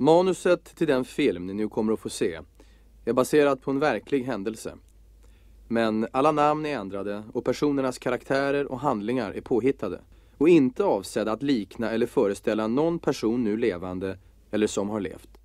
Manuset till den film ni nu kommer att få se är baserat på en verklig händelse. Men alla namn är ändrade och personernas karaktärer och handlingar är påhittade och inte avsedda att likna eller föreställa någon person nu levande eller som har levt.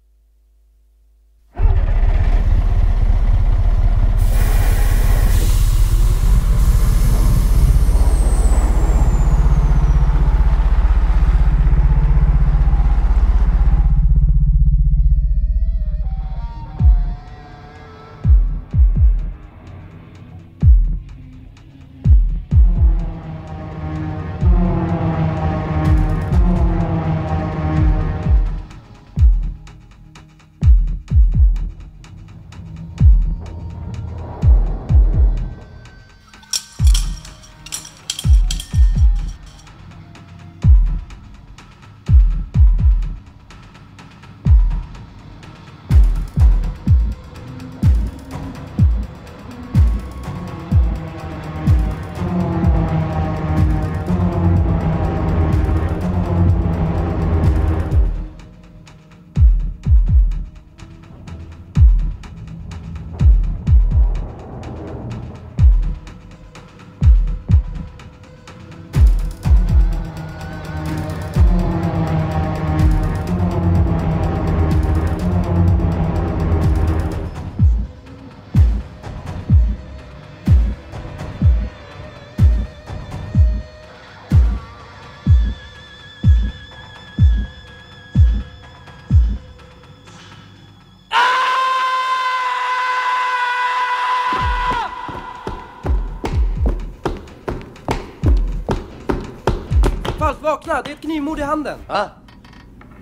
Knivmord i handen! Va?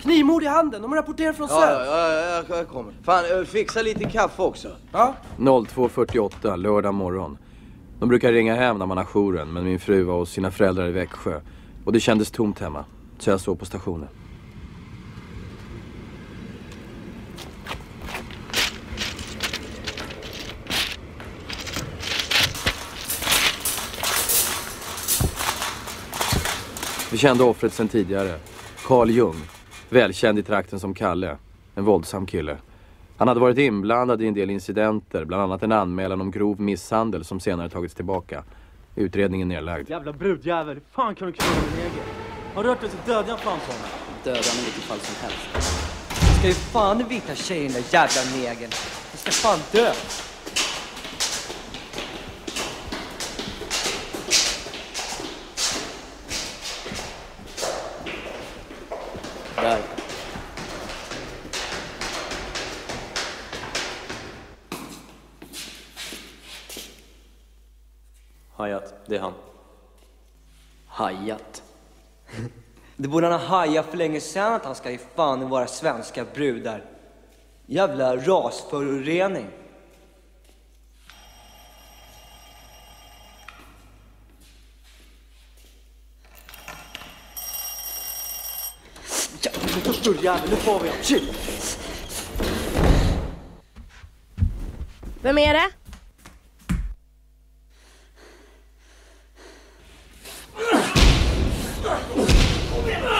Knivmord i handen! De rapporterar från Ja, Söd! ja, ja, ja, jag kommer. Fan, eh, fixa lite kaffe också. Ja. 02.48 lördag morgon. De brukar ringa hem när man har jouren men min fru var hos sina föräldrar i Växjö och det kändes tomt hemma. Så jag såg på stationen. Vi kände offret sedan tidigare. Carl Jung. Välkänd i trakten som Kalle. En våldsam kille. Han hade varit inblandad i en del incidenter, bland annat en anmälan om grov misshandel som senare tagits tillbaka. Utredningen nedlagd. Jävla brudjävel, hur fan kan du knulla din egen? Har du hört dig så dödar jag fan på mig. Döda i vilket fall som helst. Du ska ju fan vita tjejen där jävla negern. Du ska fan dö. Där. Hajat, det är han. Hajat. Det borde han ha hajat för länge sedan att han ska ge fan i våra svenska brudar. Jävla rasförorening. Sturjävel, nu får vi honom. Shit! Vem är det?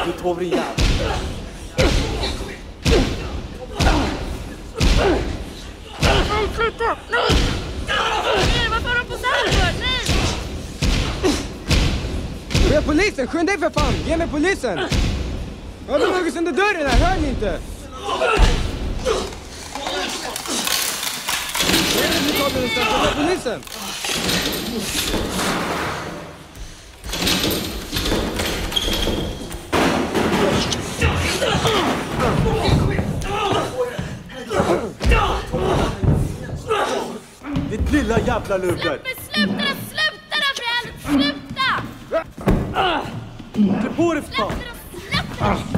Du tåvrig jävel. Nej, sluta! Nej! Nej, varför har de på för? Nej! Vi har polisen! Skynda dig för fan! Ge mig polisen! Jag har dragit sönder dörren här, hör ni inte? Jag vet inte vart någonstans, jag har polisen! Ditt lilla jävla. Men sluta då! Sluta då för helvete! Sluta! Klä på dig för fan. Släpp det då! Släpp mig!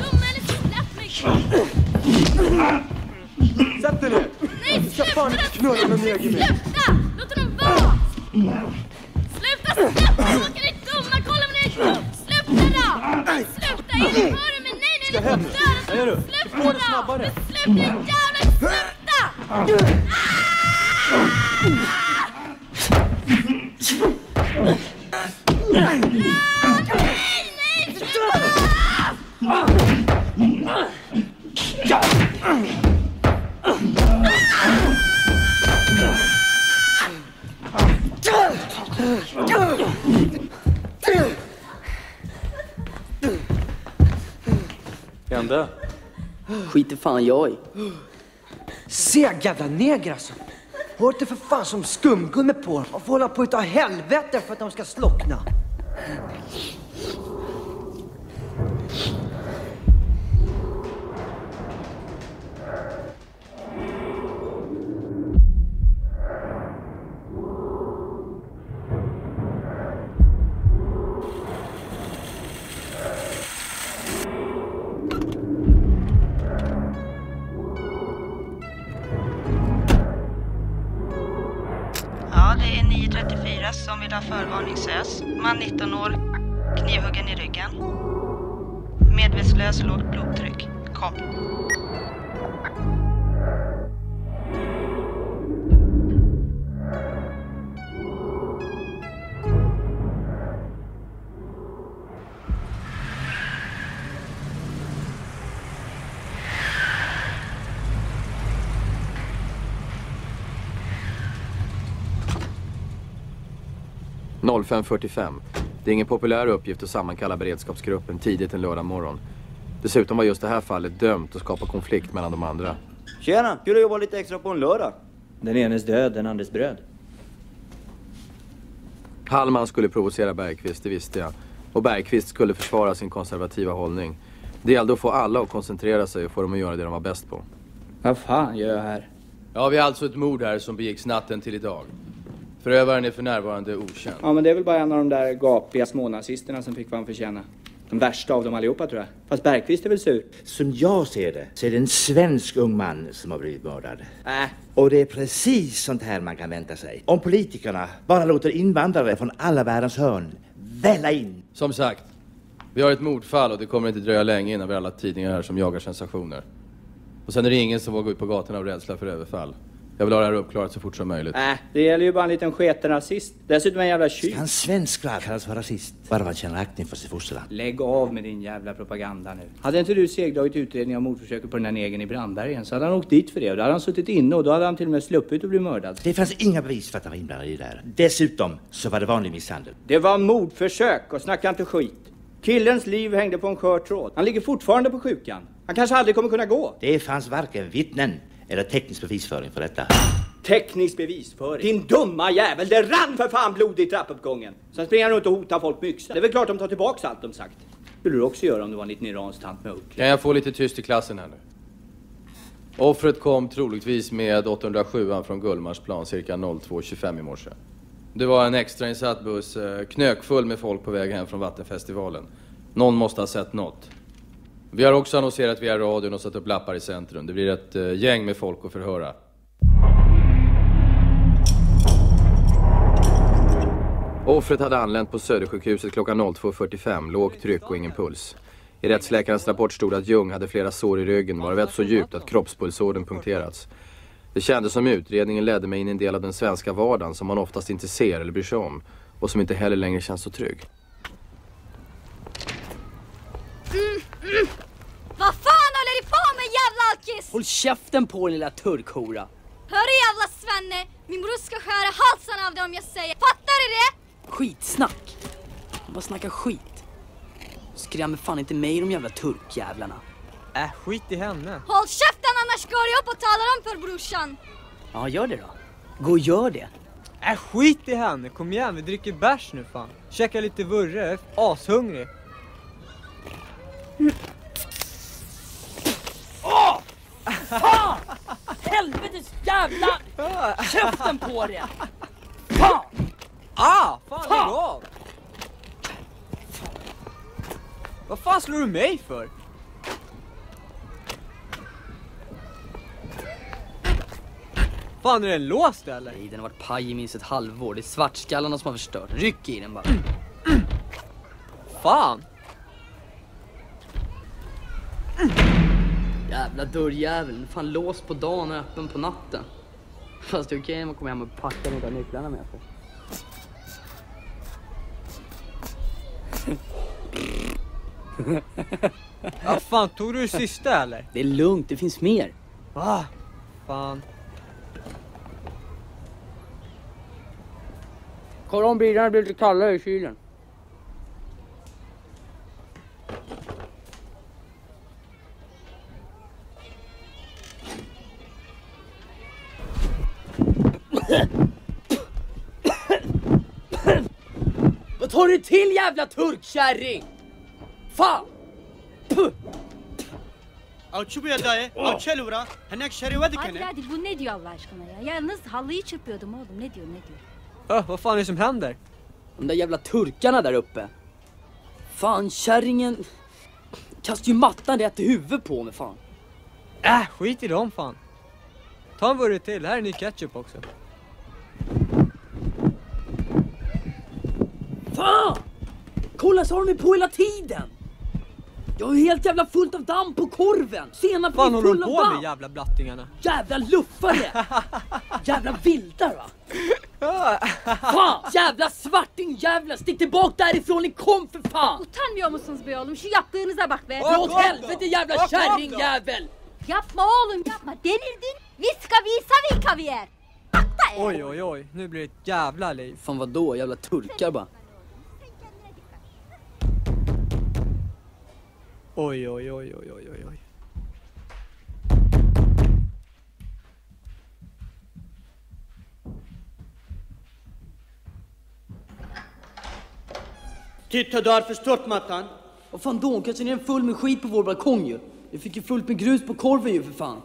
Sätt dig ner. Nej, Du ska sluta fan då! inte knulla med Släpp egen mig! min. Sluta! Låt honom vara! Sluta! Släpp honom! Vad kan ni dumma? Kolla vad ni har gjort! Sluta då! Sluta! Ingen hör er, men nej, nej, Ska ni hem får nu. döda Vad gör du? Sluta Få det då! snabbare. Men sluta jävlar! Sluta! Nej, nej! Skiter fan jag i. Seg jävla neger alltså. Har inte för fan som skumgummi på dem. Man får hålla på utav helvete för att de ska slockna. Jonas, Man 19 år, knivhuggen i ryggen. Medvetslös, lågt blodtryck. Kom. 05.45. Det är ingen populär uppgift att sammankalla beredskapsgruppen tidigt en lördag morgon. Dessutom var just det här fallet dömt att skapa konflikt mellan de andra. Tjena, kul att jobba lite extra på en lördag. Den enes död, den andres bröd. Hallman skulle provocera Bergqvist, det visste jag. Och Bergqvist skulle försvara sin konservativa hållning. Det gällde att få alla att koncentrera sig och få dem att göra det de var bäst på. Vad fan gör jag här? Ja, vi har alltså ett mord här som begicks natten till idag. Förövaren är för närvarande okänd. Ja, men det är väl bara en av de där gapiga smånazisterna som fick vad han förtjäna. De värsta av dem allihopa tror jag. Fast Bergqvist är väl sur? Som jag ser det så är det en svensk ung man som har blivit mördad. Äh. Och det är precis sånt här man kan vänta sig. Om politikerna bara låter invandrare från alla världens hörn välla in. Som sagt, vi har ett mordfall och det kommer inte dröja länge innan vi har alla tidningar här som jagar sensationer. Och sen är det ingen som vågar gå ut på gatorna av rädsla för överfall. Jag vill ha det här uppklarat så fort som möjligt. Äh, det gäller ju bara en liten sketen rasist. Dessutom en jävla tjuv. Kan svenskar kallas för rasist? Bara man känner aktning för sitt fosterland. Lägg av med din jävla propaganda nu. Hade inte du segdragit utredningen av mordförsöket på den där negern i Brandbergen så hade han åkt dit för det och då hade han suttit inne och då hade han till och med sluppit att bli mördad. Det fanns inga bevis för att han var inblandad i det där. Dessutom så var det vanlig misshandel. Det var mordförsök och snacka inte skit. Killens liv hängde på en skör tråd. Han ligger fortfarande på sjukan. Han kanske aldrig kommer kunna gå. Det fanns varken vittnen eller teknisk bevisföring för detta. Teknisk bevisföring. Din dumma jävel, det rann för fan blod i trappuppgången. Sen springer han runt och hotar folk med yxa. Det är väl klart de tar tillbaks allt de sagt. skulle du också göra om du var en liten iransk tant med Oakley. Kan jag få lite tyst i klassen här nu? Offret kom troligtvis med 807 från Gullmarsplan cirka 02.25 i morse. Det var en extrainsatt buss eh, knökfull med folk på väg hem från Vattenfestivalen. Någon måste ha sett något. Vi har också annonserat via radion och satt upp lappar i centrum. Det blir ett eh, gäng med folk att förhöra. Offret hade anlänt på Södersjukhuset klockan 02.45, lågt tryck och ingen puls. I rättsläkarens rapport stod att Ljung hade flera sår i ryggen, varav ett så djupt att kroppspulsådern punkterats. Det kändes som utredningen ledde mig in i en del av den svenska vardagen som man oftast inte ser eller bryr sig om och som inte heller längre känns så trygg. Mm, mm. Vad fan håller du på med jävla alkis? Håll käften på din lilla turkhora. Hör du jävla svenne? Min bror ska skära halsen av dig om jag säger. Fattar du det? Skitsnack. Bara snacka skit. Skrämmer fan inte mig de jävla turkjävlarna. Äh, skit i henne. Håll käften annars går jag upp och talar om för brorsan. Ja, gör det då. Gå och gör det. Äh, skit i henne. Kom igen, vi dricker bärs nu fan. Käka lite vurre, jag är ashungrig. Åh! Fan! Helvetes jävla... Käften på det! Fan! Ah! Fan, lägg av! Vad fan slår du mig för? Fan, är den låst eller? Nej, den har varit paj i minst ett halvår. Det är svartskallarna som har förstört. Ryck i den bara. Fan! Jävla dörrjävel. Fan låst på dagen och öppen på natten. Fast det är okej om man kommer hem och packar inte nycklarna med sig. Ja, fan, tog du det sista eller? Det är lugnt, det finns mer. Ah, fan. Kolla om bilarna blir lite kallare i kylen. Till jävla turkkärring? Fan! Alçubuya dayı, alçel ura. Henek şerive Hadi dikene. hadi bu ne diyor Allah aşkına ya? Yalnız halıyı çırpıyordum oğlum. Ne diyor ne diyor? Ah, vad fan är det som händer? De där jävla turkarna där uppe. Fan kärringen kastar ju mattan rätt i huvudet på mig fan. Äh, skit i dem fan. Ta en burre till, här är ny ketchup också. Fan! Kolla så har de på hela tiden! Jag har ju helt jävla fullt av damm på korven! Senap Vad är håller full de av på damm! med jävla blattingarna? Jävla luffare! jävla vildar va! Fan! Jävla svartingjävlar! Stick tillbaka därifrån ni kom för fan! Utanmıyor musunuz be oğlum? Şu yaptığınıza bak be. Dra åt helvete jävla kärringjävel! Yapma oğlum yapma. Delirdin. Viska visa vika vi är. Oj, oj, oj. Nu blir det ett jävla liv. Fan vadå? Jävla turkar bara. Oj, oj, oj, oj, oj, oj. Titta, har förstört mattan. Vad fan kastade ner en full med skit på vår balkong ju. Jag fick ju fullt med grus på korven ju för fan.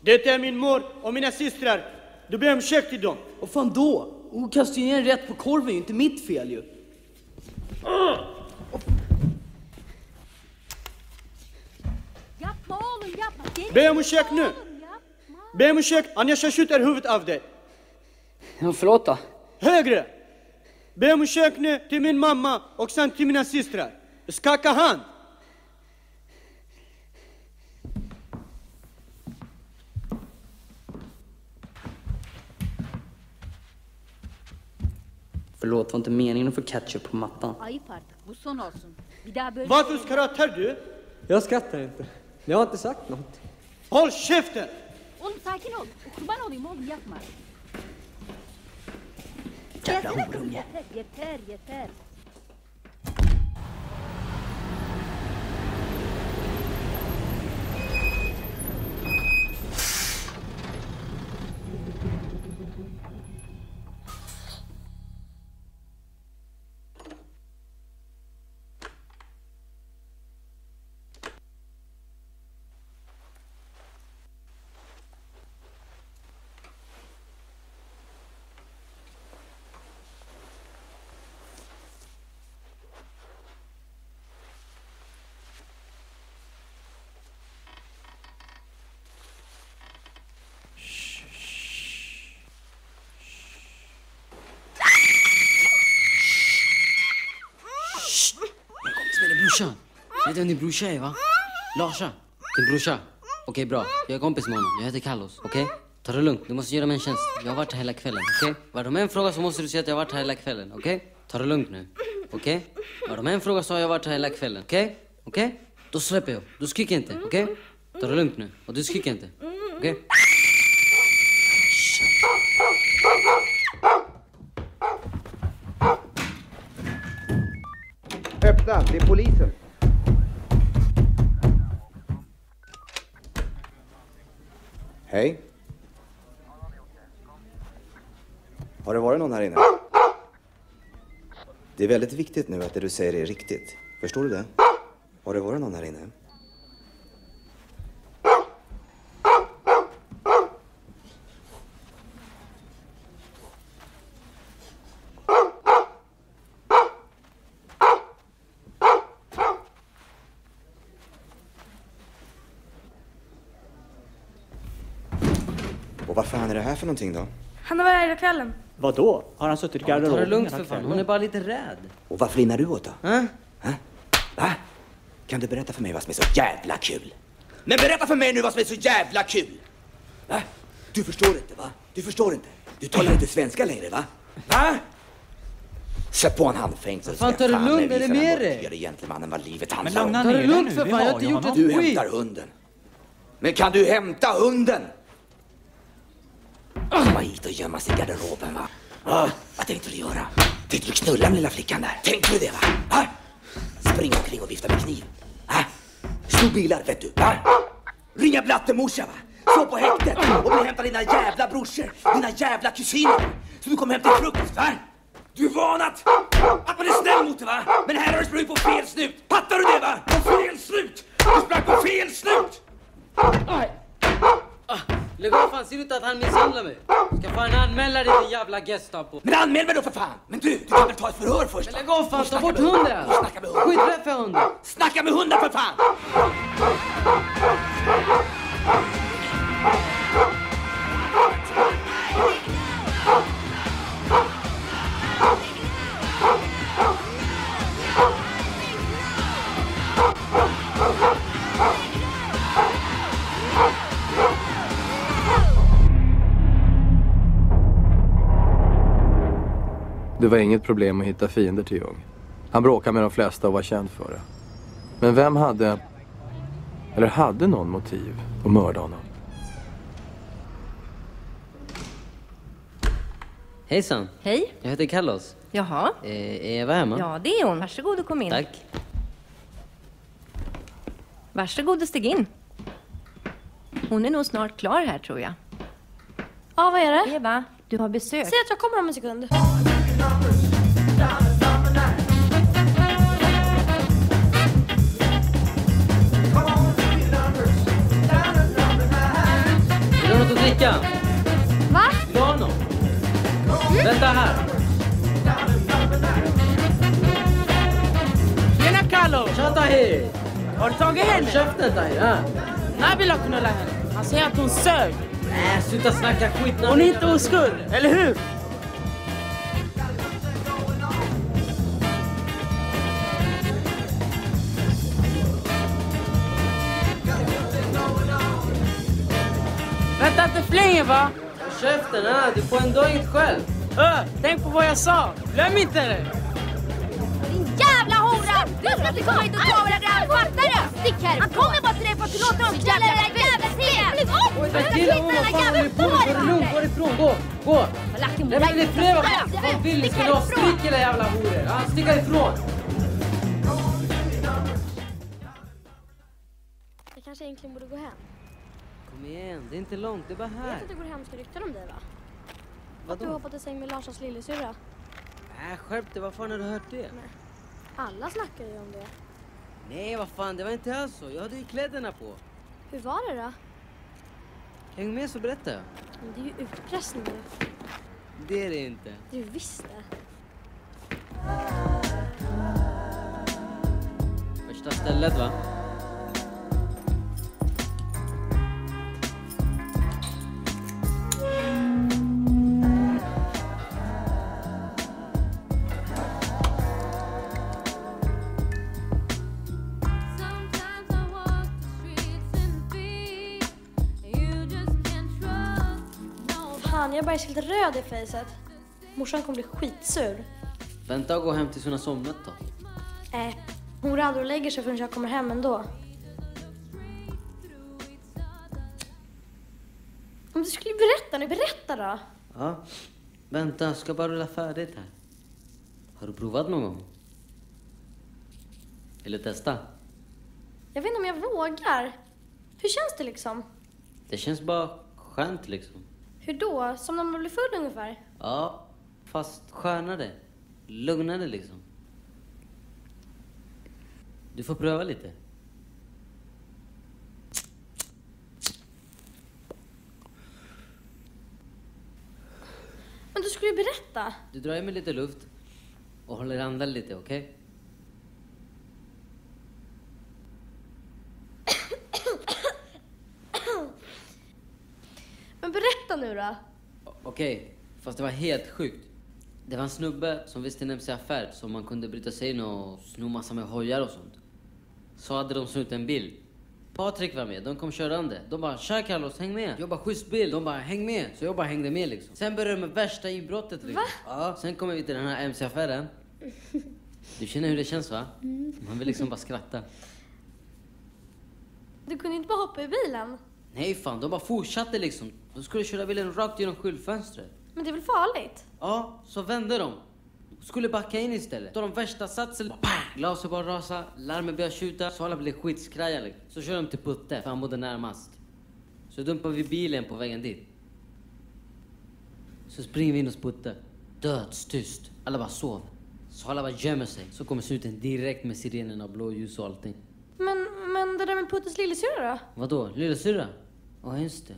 Det är min mor och mina systrar. Du ber om ursäkt till dem. Vad fan då? Hon kastade ju ner en rätt på korven ju, inte mitt fel ju. Yapma oğlum yapma. Delirdin Be om ursäkt nu. Be om ursäkt, annars jag skjuter huvudet av dig. Ja, förlåt då. Högre! Be om ursäkt nu till min mamma och sen till mina systrar. Skaka hand! Förlåt, var inte meningen att få ketchup på mattan. Varför skrattar du? Jag skrattar inte. Jag har inte sagt något. Håll käften! Oğlum sakin ol. Kurban olayım oğlum yapma. Jävla Gelsene kızım, horunge. Yeter yeter yeter. Brorsan? Vet du vem din brorsa är va? Larsa. Din brorsa. Okej okay, bra. Jag är kompis med honom. Jag heter Carlos. Okej? Okay? Ta det lugnt. Du måste göra mig en tjänst. Jag har varit här hela kvällen. Okej? Okay? Var de en fråga så måste du säga att jag har varit här hela kvällen. Okej? Okay? Ta det lugnt nu. Okej? Okay? Var de en fråga så har jag varit här hela kvällen. Okej? Okej? Då släpper jag. Du skriker inte. Okej? Ta det lugnt nu. Och du skriker inte. Okej? Vänta, det är polisen. Hej. Har det varit någon här inne? Det är väldigt viktigt nu att det du säger är riktigt. Förstår du det? Har det varit någon här inne? För någonting då? Han har varit här hela kvällen. Vadå? Har han suttit i Ta garderoben det lugnt för fan. Hon är bara lite rädd. Och vad flinar du åt då? Äh? Va? Kan du berätta för mig vad som är så jävla kul? Men berätta för mig nu vad som är så jävla kul! Va? Du förstår inte va? Du förstår inte. Du talar inte svenska längre va? Va? Sätt på en handfängsel så Fan, ska ta det fan lugnt, visa är det den med dig? mörkhyade gentlemannen vad livet Men handlar om. lugna Ta det ner dig lugnt nu, för fan, jag har inte gjort ett Du skit. hämtar hunden. Men kan du hämta hunden? Komma hit och gömma sig i garderoben va? Ah, vad tänkte du göra? Tänkte du knulla den lilla flickan där? Tänkte du det va? Ah? Springa omkring och vifta med kniv? Ah? Sno bilar vet du? Ah? Ringa blattemorsa va? Stå på häktet och bli hämta dina jävla brorsor, dina jävla kusiner. Så du kommer hem till frukost va? Du är van att, att man är snäll mot dig va? Men här har du sprungit på fel snut. Fattar du det va? På fel snut! Du sprang på fel snut! Ah. Lägg av fan, ser du inte att han misshandlar mig? Ska fan anmäla dig din jävla Gestapo. Men anmäl mig då för fan! Men du, du kan väl ta ett förhör först? Men lägg av fan, ta bort hunden! Snacka med hunden! Skiträdd för hunden! Snacka med hunden för fan! Det var inget problem att hitta fiender till Jung. Han bråkade med de flesta och var känd för det. Men vem hade, eller hade någon motiv att mörda honom? Hejsan. Hej. Jag heter Carlos. Jaha. Eh, är Eva hemma? Ja, det är hon. Varsågod och kom in. Tack. Varsågod och stig in. Hon är nog snart klar här tror jag. Ja, vad är det? Eva, du har besök. Säg att jag kommer om en sekund. Vill du ha något att dricka? Va? Vill du ha något? Vänta här. Tjena Carlo! Tja Tahir! Har du tagit? Käften Tahir! Ja. Henne? Han säger att hon sög. Nej, sluta snacka skit. Hon är inte oskuld, eller hur? Länge va? Käften, ja. du får ändå inget själv. Ö, tänk på vad jag sa. Glöm inte det. Din jävla hora! Du ska inte komma hit och ta våra grabbar, fattar du? Stick härifrån! Han kommer bara till dig för att du låter honom knulla den där jäveln till! Lägg av! Men till och med, vad fan håller du på med? Ta det lugnt, gå ifrån, gå, gå! Lämna mig ifred, vad fan vill ni? Ska ha stryk era jävla horor? Stick härifrån! Jag kanske egentligen borde gå hem. Kom igen, det är inte långt, det är bara Jag här. vet att det går hemska rykten om dig va? Att du Vadå? hoppat i säng med Larsas lillasyrra. Äh, skärp dig, vad fan har du hört det? Alla snackar ju om det. Nej, vad fan, det var inte alls så. Jag hade ju kläderna på. Hur var det då? Häng med så berättar jag. Men det är ju utpressning nu. Det är det inte. Det är ju visst det. Första stället va? Fan, jag börjar se lite röd i fejset. Morsan kommer bli skitsur. Vänta och gå hem tills hon har somnat då. Äh, hon går aldrig och lägger sig förrän jag kommer hem ändå. Om du skulle berätta nu, berätta då! Ja. Vänta, ska bara rulla färdigt här. Har du provat någon gång? Du testa? Jag vet inte om jag vågar. Hur känns det liksom? Det känns bara skönt liksom. Hur då? Som när man blir full ungefär? Ja, fast skönare. Lugnare liksom. Du får pröva lite. Men du skulle ju berätta. Du drar i med lite luft och håller andan lite, okej? Men berätta nu då. Okej, fast det var helt sjukt. Det var en snubbe som visste en MC-affär som man kunde bryta sig in och sno massa med hojar och sånt. Så hade de snott en bil. Patrik var med, de kom körande. De bara “Tja Carlos, häng med!” Jag bara “Schysst bil!” De bara “Häng med!” Så jag bara hängde med liksom. Sen började de med värsta inbrottet liksom. Va? Ja, sen kommer vi till den här MC-affären. Du känner hur det känns va? Mm. Man vill liksom bara skratta. Du kunde inte bara hoppa i bilen. Nej fan, de bara fortsatte liksom. De skulle köra bilen rakt genom skyltfönstret. Men det är väl farligt? Ja, så vände de. Skulle backa in istället. Då de värsta satsen. Pang! Glaset bara rasa, larmet började tjuta. Så alla blev skitskraja liksom. Så körde de till Putte, för han bodde närmast. Så dumpade vi bilen på vägen dit. Så springer vi in hos Putte. Dödstyst. Alla bara sov. Så alla bara gömmer sig. Så kommer snuten direkt med sirenerna, blåljus och allting. Men, men det där med Puttes lillasyrra då? Vadå? Lillasyrra? Ja, just det.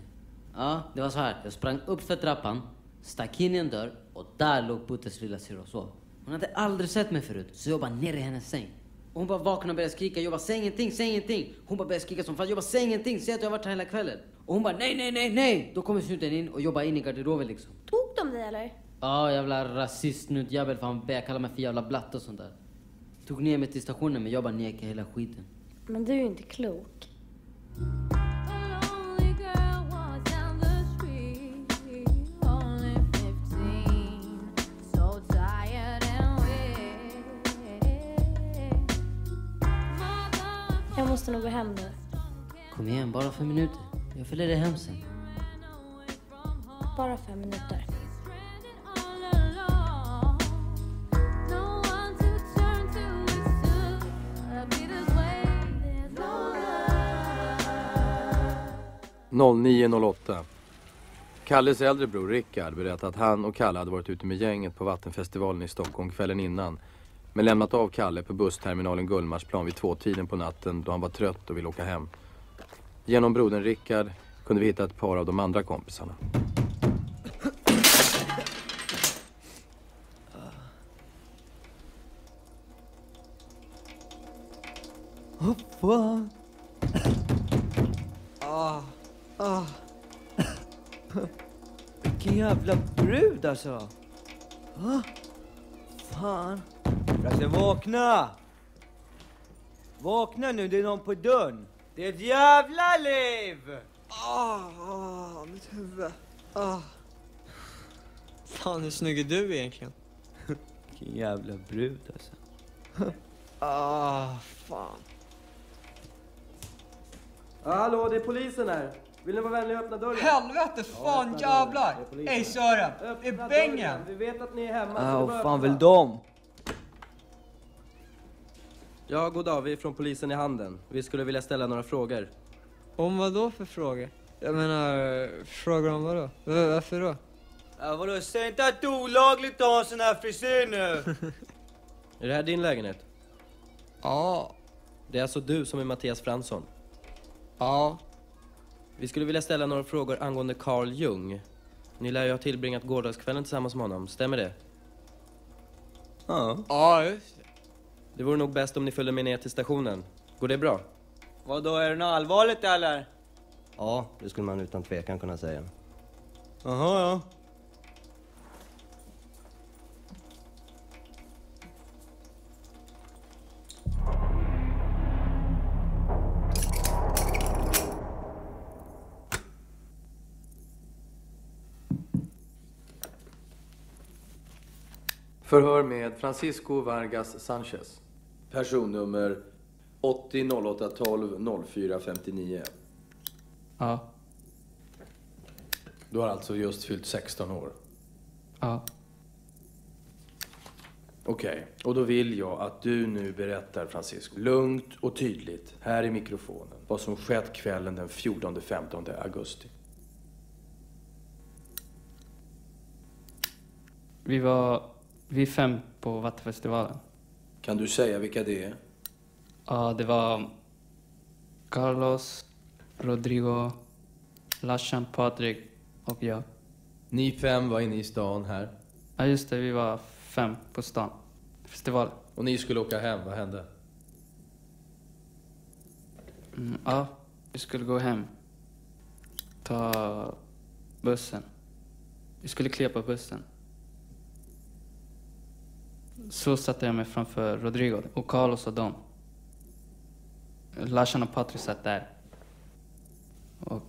Ja, det var så här. Jag sprang upp för trappan, stack in i en dörr och där låg Puttes lillasyrra och sov. Hon hade aldrig sett mig förut, så jag bara ner i hennes säng. Och hon bara vaknade och började skrika. Jag bara, säg ingenting, säg ingenting. Hon bara började skrika som fan. Jag bara, säg ingenting, säg att jag har varit här hela kvällen. Och hon bara, nej, nej, nej, nej. Då kommer snuten in och jobbar in i garderoben liksom. Tog de dig eller? Ja, jävla rasistnutjävel för han började kalla mig för jävla blatte och sånt där. Tog ner mig till stationen men jag bara nekade hela skiten. Men du är ju inte klok. Måste nog gå hem nu. Kom igen, bara fem minuter. Jag följer dig hem sen. Bara fem minuter. 09.08. Kalles äldre bror Rickard berättar att han och Kalle hade varit ute med gänget på Vattenfestivalen i Stockholm kvällen innan. Men lämnat av Kalle på bussterminalen Gullmarsplan vid tvåtiden på natten då han var trött och ville åka hem. Genom brodern Rickard kunde vi hitta ett par av de andra kompisarna. Vad fan? Ah, ah. Vilken jävla brud alltså. Ah. Fan. Frasse, vakna! Vakna nu, det är någon på dörren. Det är ett jävla liv! Ah, ah mitt huvud. Ah. Fan, hur snygg är du egentligen? Vilken jävla brud alltså. ah, fan. Hallå, det är polisen här. Vill ni vara vänliga och öppna dörren? Helvete, fan öppna jävlar! Hej Sören, det är Bengen! dörren. Vi vet att ni är hemma. Ja, vad bara fan öppna. vill de? Ja, god dag. Vi är från polisen i Handen. Vi skulle vilja ställa några frågor. Om vad då för frågor? Jag menar, frågor om vad då? Varför då? Ja, vadå, säg inte att det är olagligt att ha en sån här frisyr nu! Är det här din lägenhet? Ja. Det är alltså du som är Mattias Fransson? Ja. Vi skulle vilja ställa några frågor angående Carl Jung. Ni lär ju ha tillbringat gårdagskvällen tillsammans med honom, stämmer det? Ja. Ja, just det. Vore nog bäst om ni följde med ner till stationen. Går det bra? Vadå, är det något allvarligt eller? Ja, det skulle man utan tvekan kunna säga. Jaha, ja. Förhör med Francisco Vargas Sanchez. Personnummer 80 08 12 04 59. Ja. Du har alltså just fyllt 16 år. Ja. Okej, och då vill jag att du nu berättar, Francisco, lugnt och tydligt, här i mikrofonen, vad som skett kvällen den 14-15 augusti. Vi var, vi fem på Vattenfestivalen. Kan du säga vilka det är? Ja, det var Carlos, Rodrigo, Larsson, Patrik och jag. Ni fem var inne i stan här. Ja, just det. Vi var fem på stan. Festivalen. Och ni skulle åka hem, vad hände? Mm, ja, vi skulle gå hem. Ta bussen. Vi skulle kliva på bussen. Så satte jag mig framför Rodrigo och Carlos och dem. Larsson och Patrik satt där. Och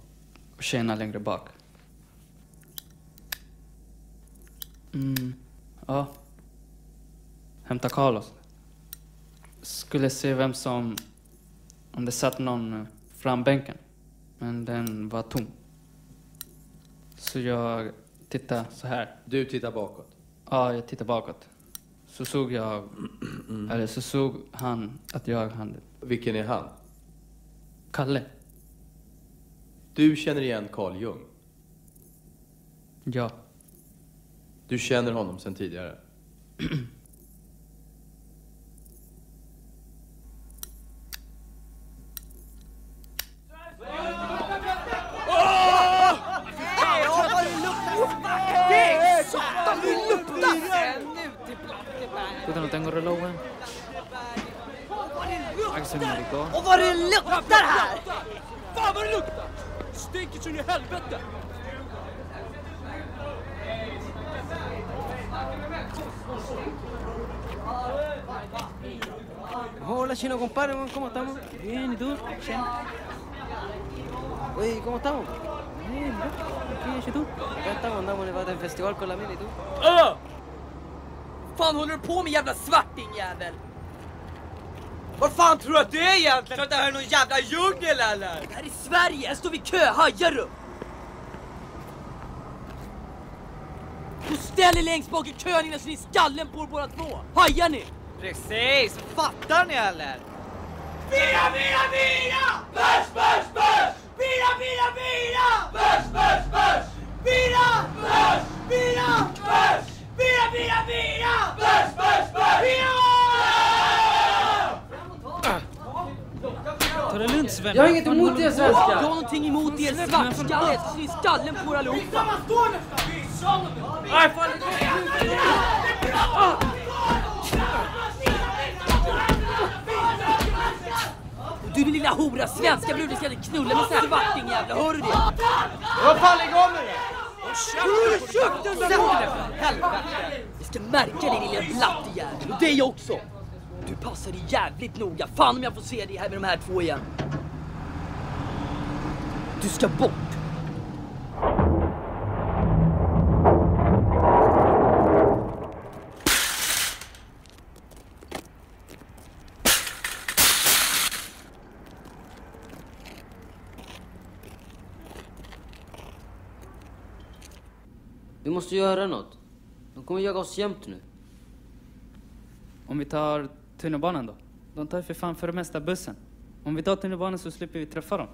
tjejerna längre bak. Mm, ja. Hämta Carlos. Skulle se vem som... Om det satt någon frambänken. Men den var tom. Så jag tittade så här. Du tittar bakåt. Ja, jag tittade bakåt. Så såg jag, eller så såg han att jag hade... Vilken är han? Kalle. Du känner igen Carl Jung? Ja. Du känner honom sedan tidigare? Tú no tengo reloj, weón. Axel Merico. Och vad det luktar här! Fan vad det luktar! Stinker så in i helvete! Hola, chino compadre, ¿cómo estamos? Bien, ¿y tú? Oye, ¿cómo estamos? Bien, ¿qué es tú? Acá estamos, andamos en en festival con la mil, ¿y tú? Öh! fan håller du på med jävla svartingjävel? Vad fan tror du att det är egentligen? Tror du att det här är någon jävla djungel eller? Det här är Sverige, här står vi i kö, hajar du? Gå ställ er längst bak i kön innan så ni skallen på er båda två! Hajar ni? Precis, fattar ni eller? Bira, bira, bira! Bärs, bärs, bärs! Bira, bira, bira! Bärs, bärs, bärs! Bira! Bärs! Bira! Bärs! Bira, bira, bira! Bärs, bärs, bärs! Bira! Ta det lugnt Sven. Jag har inget emot er svenskar! Jag har någonting emot er svartskallar, jag ska slå i skallen på er allihopa! Du din lilla hora, svenska brudar ska inte knulla med sån här svartingjävlar, hör du det? Vad fan, lägg av med det! Håll käften där borta! Helvete! Vi ska märka dig din lilla blattejävel, och dig också! Du passar dig jävligt noga, fan om jag får se dig här med de här två igen! Du ska bort! Vi måste göra något. De kommer jaga oss jämt nu. Om vi tar tunnelbanan då? De tar ju för fan för det mesta bussen. Om vi tar tunnelbanan så slipper vi träffa dem.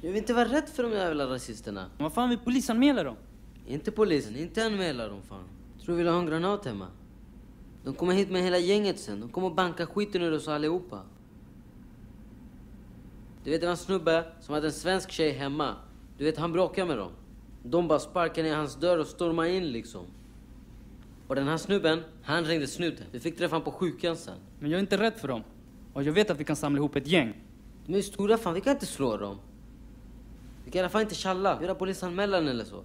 Jag vill inte vara rädd för de jävla rasisterna. Vad fan, vi polisanmäler dem. Inte polisen, inte anmäla dem fan. Tror du vill ha en granat hemma? De kommer hit med hela gänget sen. De kommer banka skiten ur oss allihopa. Du vet det var en snubbe som hade en svensk tjej hemma. Du vet han bråkade med dem. De bara sparkade ner hans dörr och stormade in liksom. Och den här snubben, han ringde snuten. Vi fick träffa honom på sjukan sen. Men jag är inte rädd för dem. Och jag vet att vi kan samla ihop ett gäng. De är stora fan, vi kan inte slå dem. Vi kan i alla fall inte tjalla, göra polisanmälan eller så.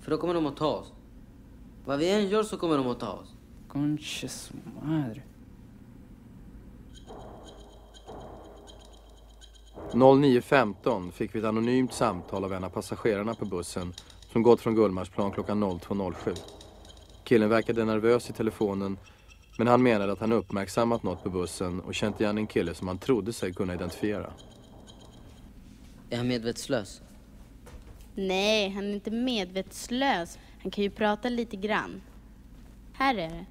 För då kommer de att ta oss. Vad vi än gör så kommer de att ta oss. Conches madre. 09.15 fick vi ett anonymt samtal av en av passagerarna på bussen som gått från Gullmarsplan klockan 02.07. Killen verkade nervös i telefonen men han menade att han uppmärksammat något på bussen och känt igen en kille som han trodde sig kunna identifiera. Är han medvetslös? Nej, han är inte medvetslös. Han kan ju prata lite grann. Här är det.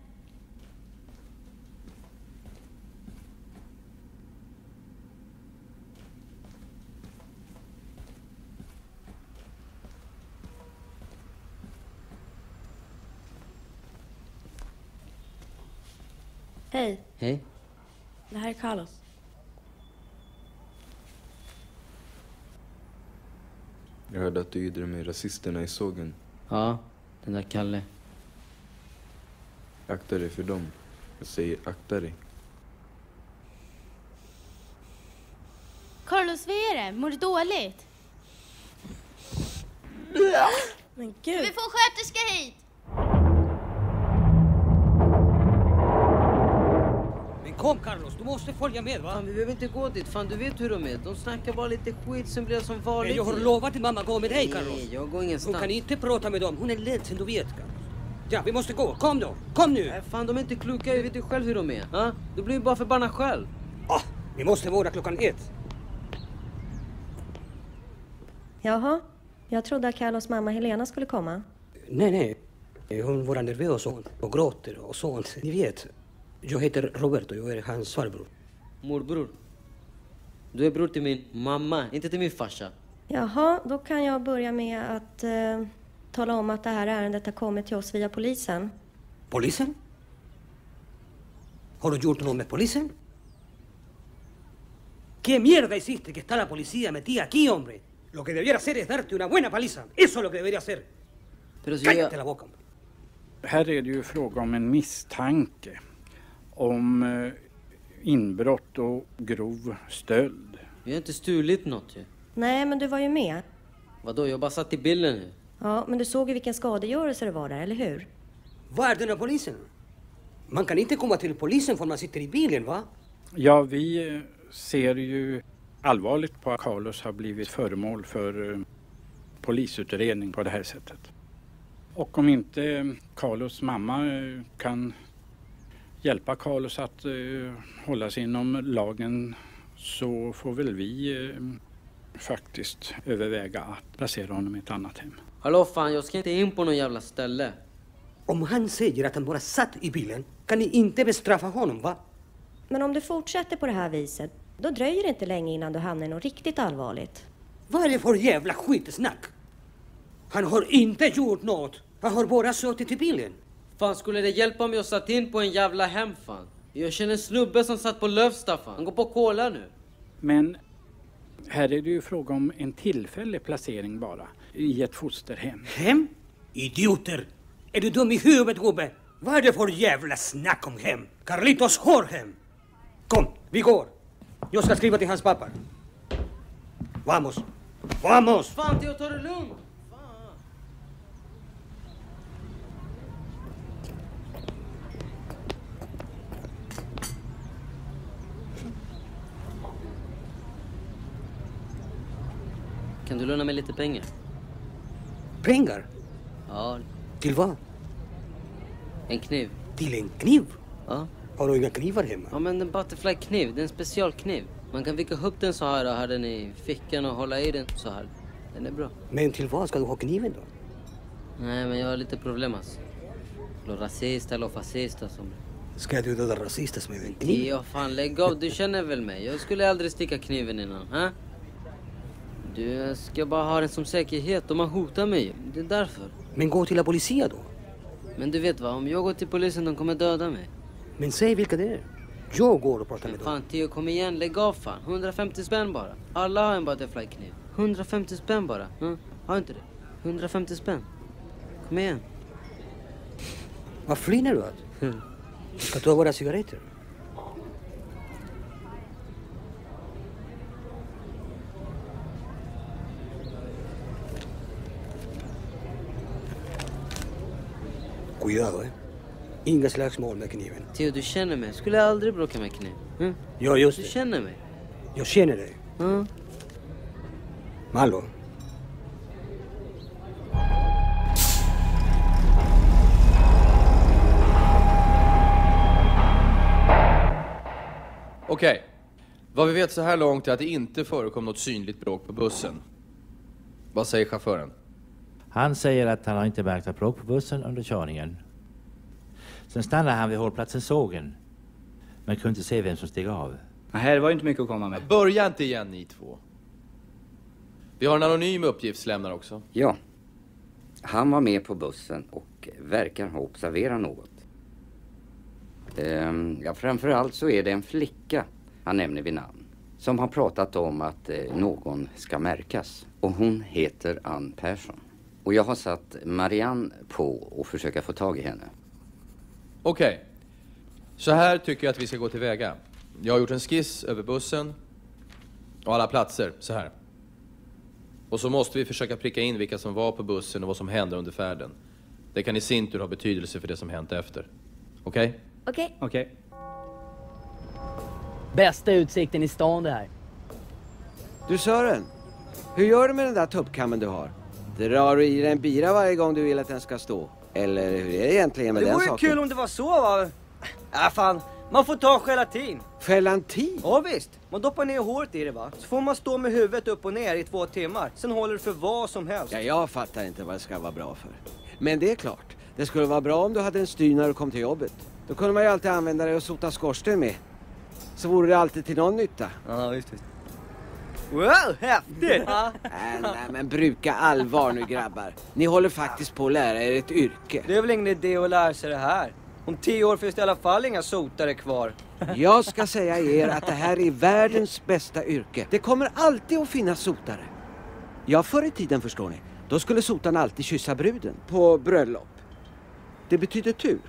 Hej, Hej. det här är Carlos. Jag hörde att du yddade med rasisterna i sågen. Ja, den där Kalle. Akta dig för dem. Jag säger akta dig. Carlos, vad är det? Mår du dåligt? Men Vi gud. får en sköterska hit! Kom Carlos, du måste följa med va? Fan, vi behöver inte gå dit. Fan, du vet hur de är. De snackar bara lite skit, sen blir det som vanligt. Men jag har lovat din mamma gå med dig Carlos. Nej, jag går ingenstans. Hon kan inte prata med dem, hon är ledsen du vet Carlos. Ja, vi måste gå, kom då, kom nu! Nej, fan, de är inte kloka. Jag vet ju själv hur de är. Ha? Du blir ju bara förbannad själv. Vi måste vårda klockan ett. Jaha, jag trodde att Carlos mamma Helena skulle komma. Nej, nej. Hon var nervös och och gråter och sånt. Ni vet, jag heter Roberto, jag är hans svärbror. Morbror. Du är bror till min mamma, inte till min farsa. Jaha, då kan jag börja med att eh, tala om att det här ärendet har kommit till oss via polisen. ¿Polisen? ¿Har du gjort något med polisen? ¿Qué mierda hiciste que está la policía metida aquí, hombre? Lo que debiera hacer es darte una buena paliza. Eso es lo que debería hacer. Pero si Cállate jag... la boca, hombre. Här är det ju fråga om en misstanke om eh, inbrott och grov stöld. Vi har inte stulit något ju. Nej, men du var ju med. Vadå, jag bara satt i bilen nu. Ja, men du såg ju vilken skadegörelse det var där, eller hur? Vad är den här polisen? Man kan inte komma till polisen för man sitter i bilen, va? Ja, vi eh, ser ju allvarligt på att Carlos har blivit föremål för eh, polisutredning på det här sättet. Och om inte Carlos mamma kan hjälpa Carlos att eh, hålla sig inom lagen så får väl vi eh, faktiskt överväga att placera honom i ett annat hem. Hallå fan, jag ska inte in på någon jävla ställe. Om han säger att han bara satt i bilen kan ni inte bestraffa honom, va? Men om du fortsätter på det här viset, då dröjer det inte länge innan du hamnar i något riktigt allvarligt. Vad är det för jävla skitsnack? Han har inte gjort något. Han har bara suttit i bilen. Fan, skulle det hjälpa om jag satt in på en jävla hem fan? Jag känner en snubbe som satt på Lövsta fan. Han går på cola nu. Men här är det ju fråga om en tillfällig placering bara i ett fosterhem. Hem? Idioter! Är du dum i huvudet, gubbe? Vad är det för jävla snack om hem? Carlitos har hem! Kom, vi går! Jag ska skriva till hans pappa. Vamos! Vamos! Fan, Theo, ta Kan du låna mig lite pengar? Pengar? Ja, Till vad? en kniv. Till en kniv? Ja. Har du inga knivar hemma? Ja, men en butterfly-kniv. Det är en specialkniv. Man kan vicka upp den så här och ha den i fickan och hålla i den så här. Den är bra. Men till vad ska du ha kniven då? Nej, men jag har lite problem alltså. Lo racista, lo fascista som... Ska du döda rasister med en kniv? Ja, fan lägg av. Du känner väl mig? Jag skulle aldrig sticka kniven innan, ha? Du, jag ska bara ha den som säkerhet. De har hotat mig. Det är därför. Men gå till la policia då. Men du vet vad? Om jag går till polisen, de kommer döda mig. Men säg vilka det är. Jag går och pratar med dem. Fan Theo, kom igen. Lägg av fan. 150 spänn bara. Alla har en butterfly-kniv. 150 spänn bara. Hm? Har inte det? 150 spänn. Kom igen. Vad flinar du åt? Du ska ta våra cigaretter. Cuidado, eh. Inga slagsmål med kniven. Theo, du känner mig. Jag skulle aldrig bråka med kniv. Hm? Ja, just Du det. känner mig. Jag känner dig. Ja. Malo. Okej. Vad vi vet så här långt är att det inte förekom något synligt bråk på bussen. Vad säger chauffören? Han säger att han har inte märkt något bråk på bussen under körningen. Sen stannade han vid hållplatsen Sågen, men kunde inte se vem som steg av. Här var ju inte mycket att komma med. Börja inte igen ni två. Vi har en anonym uppgiftslämnare också. Ja. Han var med på bussen och verkar ha observerat något. Ehm, ja, framförallt så är det en flicka han nämner vid namn. Som har pratat om att eh, någon ska märkas. Och hon heter Ann Persson. Och jag har satt Marianne på att försöka få tag i henne. Okej. Så här tycker jag att vi ska gå tillväga. Jag har gjort en skiss över bussen och alla platser, så här. Och så måste vi försöka pricka in vilka som var på bussen och vad som hände under färden. Det kan i sin tur ha betydelse för det som hänt efter. Okej? Okej. Okej. Bästa utsikten i stan det här. Du Sören, hur gör du med den där tuppkammen du har? Drar du i dig en bira varje gång du vill att den ska stå? Eller hur är det egentligen med Det den vore ju saken? kul om det var så va? Äh fan, Man får ta gelatin. Gelatin? Ja visst. Man doppar ner håret i det va. Så får man stå med huvudet upp och ner i två timmar. Sen håller det för vad som helst. Ja, jag fattar inte vad det ska vara bra för. Men det är klart, det skulle vara bra om du hade en styr när du kom till jobbet. Då kunde man ju alltid använda det och sota skorsten med. Så vore det alltid till någon nytta. Ja, visst, visst. Wow, häftigt! Ja. Nej, nej, men bruka allvar nu grabbar. Ni håller faktiskt på att lära er ett yrke. Det är väl ingen idé att lära sig det här. Om tio år finns det i alla fall inga sotare kvar. Jag ska säga er att det här är världens bästa yrke. Det kommer alltid att finnas sotare. Ja, förr i tiden förstår ni, då skulle sotarna alltid kyssa bruden på bröllop. Det betyder tur.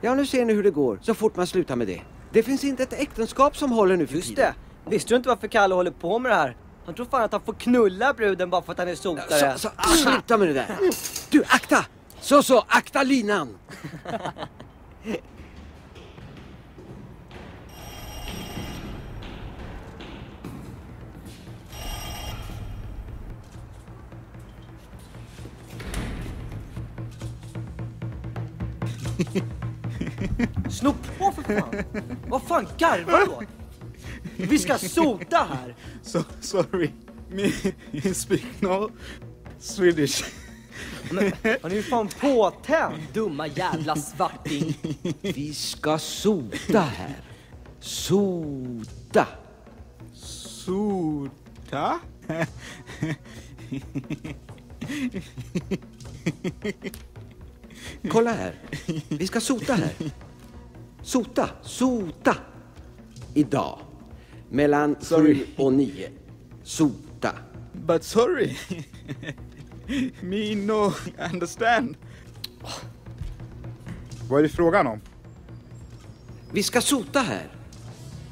Ja, nu ser ni hur det går så fort man slutar med det. Det finns inte ett äktenskap som håller nu för Just tiden. det. Visste du inte varför Kalle håller på med det här? Han tror fan att han får knulla bruden bara för att han är sotare. Så, så, sluta med det där. Du, akta! Så, så, akta linan! Slå på för fan! Vad fan garvar du åt? Vi ska sota här! So, sorry, me speak no Swedish. Men, han är ju fan påtänd! Dumma jävla svarting. Vi ska sota här. Sota. Sota? Kolla här. Vi ska sota här. Sota, sota. Idag. Mellan Sorry. sju och nio. Sota. But sorry, me no understand. Vad är det frågan om? Vi ska sota här.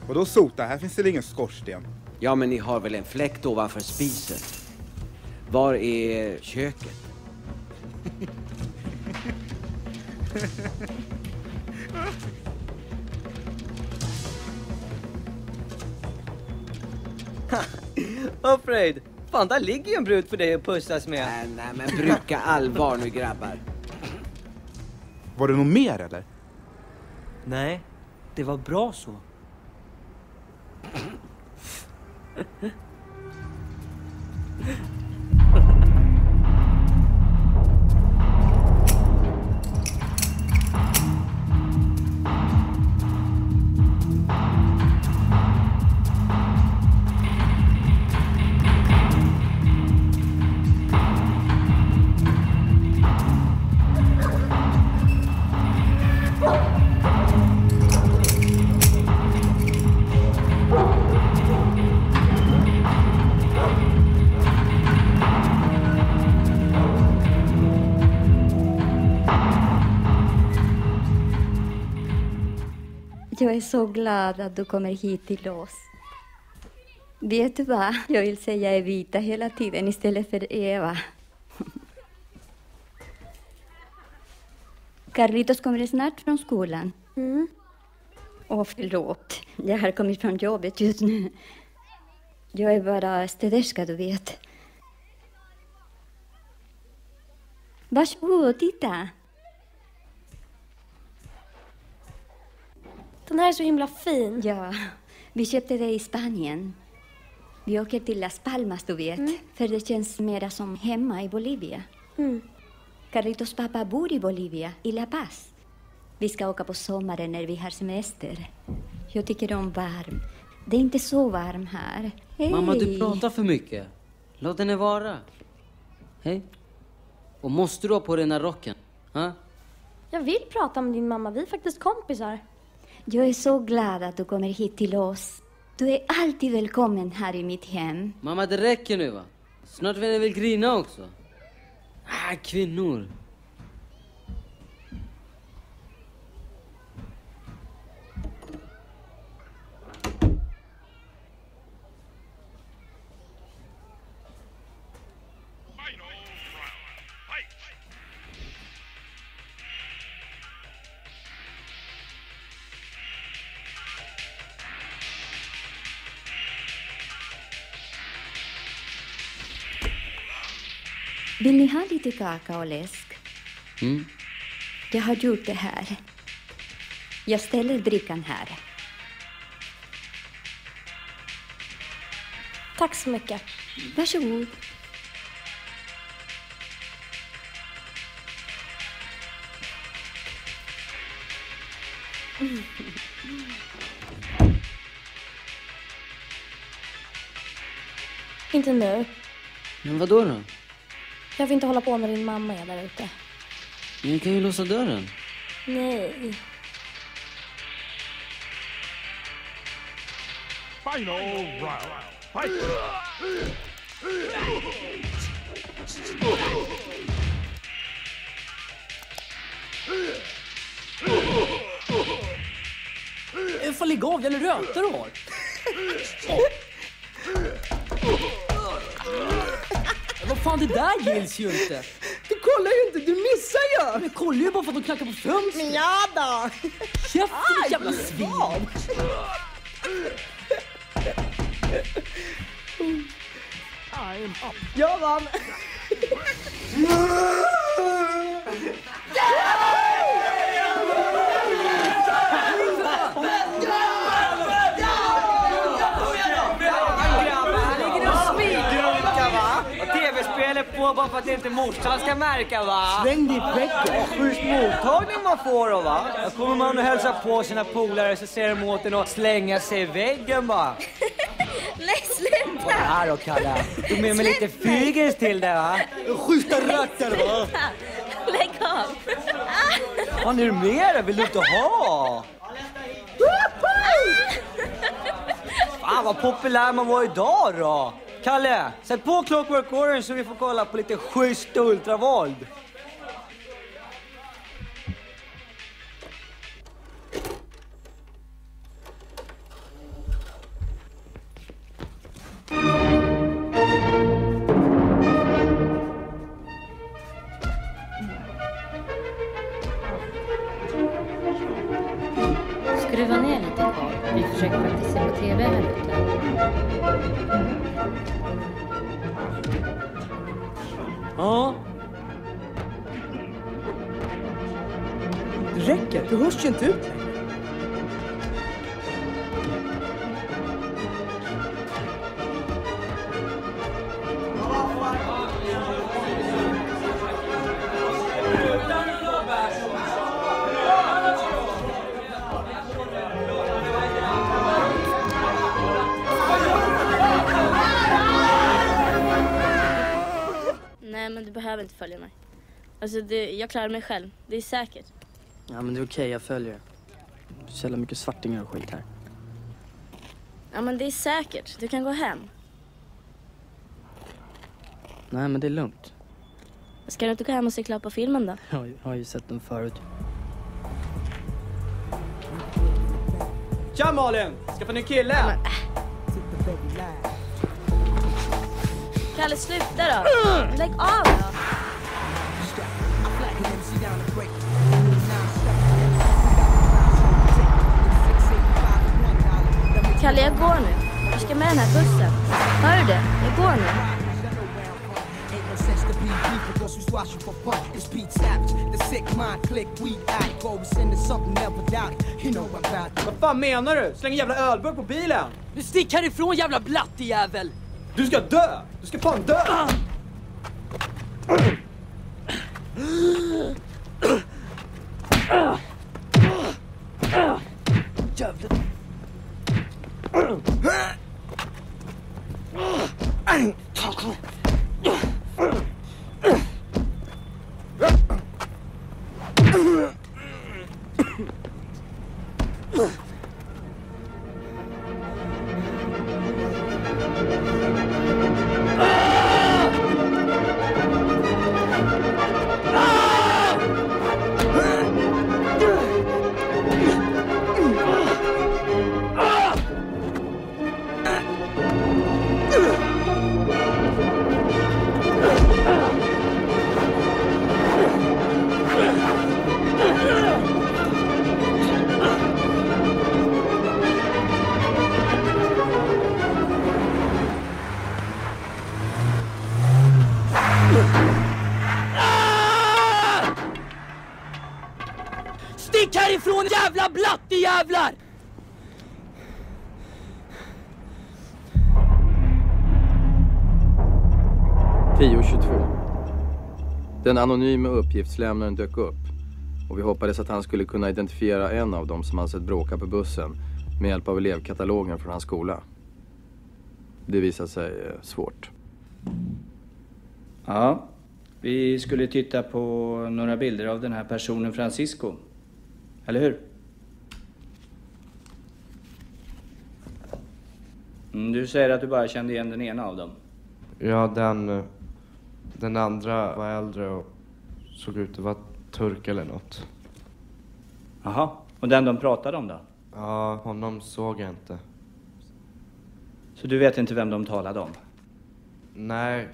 Vadå sota? Här finns det ingen skorsten. Ja, men ni har väl en fläkt ovanför spisen? Var är köket? Afraid! Fan, där ligger ju en brud för dig att pussas med. Nej, nej, men bruka allvar nu grabbar. Var det något mer eller? Nej, det var bra så. Jag är så glad att du kommer hit till oss. Vet du vad? Jag vill säga Evita hela tiden istället för Eva. Carlitos kommer snart från skolan. Mm. Åh, förlåt. Jag har kommit från jobbet just nu. Jag är bara städerska, du vet. Varsågod, titta. Den här är så himla fin. Ja, vi köpte det i Spanien. Vi åker till Las Palmas, du vet, för det känns mera som hemma i Bolivia. Mm. Carlitos pappa bor i Bolivia, i La Paz. Vi ska åka på sommaren när vi har semester. Jag tycker om varm. Det är inte så varm här. Hej! Mamma, du pratar för mycket. Låt henne vara. Hej. Och måste du ha på dig den här rocken? Ha? Jag vill prata med din mamma. Vi är faktiskt kompisar. Jag är så glad att du kommer hit till oss. Du är alltid välkommen här i mitt hem. Mamma, det räcker nu va? Snart vill jag väl grina också. Ah, kvinnor. Vill ni ha lite kaka och läsk? Mm. Jag har gjort det här. Jag ställer drickan här. Tack så mycket. Varsågod. Inte nu. Men vad då? Jag vill inte hålla på när din mamma är där ute. Ni kan ju låsa dörren. Nej. Final round. Fight! Fan lägg av, jävla röta du har! Fan, det där gills ju inte! Du kollar ju inte, du missar ju! Men jag kollar ju bara för att de knackar på fönstret! Men ja då! Käften ditt jävla svin! Jag vann! Bara för att inte morsan ska märka va? Släng dig i bäcken. Schysst mottagning man får då va? Då kommer man och hälsar på sina polare så ser de åt en och slänga sig i väggen bara. Nej, sluta! Här då Kalle. Du med mig lite fygis till det va? Schyssta rötter va? Lägg av! Vad är det med dig? Vill du inte ha? Fan vad populär man var idag då. Kalle, sätt på Clockwork Orange så vi får kolla på lite schysst ultravåld. Ja. Det räcker, du hörs ju inte ut längre. Alltså, det, jag klarar mig själv. Det är säkert. Ja men det är okej, jag följer. Det är så jävla mycket svartingar och skit här. Ja, men det är säkert. Du kan gå hem. Nej men det är lugnt. Ska du inte gå hem och se klart på filmen då? Jag har ju- sett den förut. Tja Malin! Skaffa ny kille! Kalle, sluta då! Lägg av då! Kalle, jag går nu. Jag ska med den här bussen. Hör du det? Jag går nu. Vad fan menar du? Släng en jävla ölburk på bilen! Du stick härifrån jävla blattejävel! Du ska dö! Du ska fan dö! Jävlar. Stick Den anonyma uppgiftslämnaren dök upp och vi hoppades att han skulle kunna identifiera en av dem som han sett bråka på bussen med hjälp av elevkatalogen från hans skola. Det visade sig eh, svårt. Ja, vi skulle titta på några bilder av den här personen Francisco. Eller hur? Mm, Du säger att du bara kände igen den ena av dem. Ja, den, eh, den andra var äldre och såg ut att vara turk eller något. Jaha, och den de pratade om då? Ja, honom såg jag inte. Så du vet inte vem de talade om? Nej.